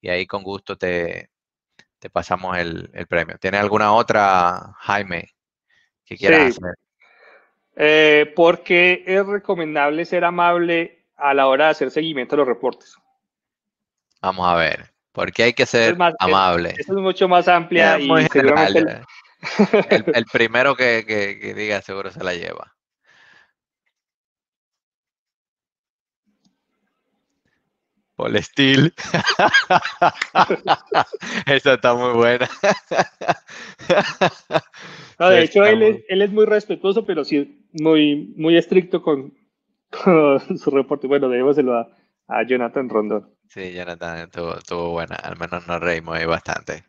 [SPEAKER 1] Y ahí con gusto te, te pasamos el, premio. ¿Tiene alguna otra, Jaime, que quieras hacer?
[SPEAKER 2] Eh, porque es recomendable ser amable a la hora de hacer seguimiento de los reportes.
[SPEAKER 1] Vamos a ver. ¿Por qué hay que ser amable?
[SPEAKER 2] Eso es mucho más amplia y
[SPEAKER 1] el, primero que, que diga seguro se la lleva. Paul Steel. Esa está muy buena.
[SPEAKER 2] de hecho, él es, él es, muy respetuoso, pero sí muy, muy estricto con, su reporte. Bueno, debémoselo a, a Jonathan Rondón.
[SPEAKER 1] Sí, Jonathan estuvo, estuvo buena. Al menos nos reímos ahí bastante.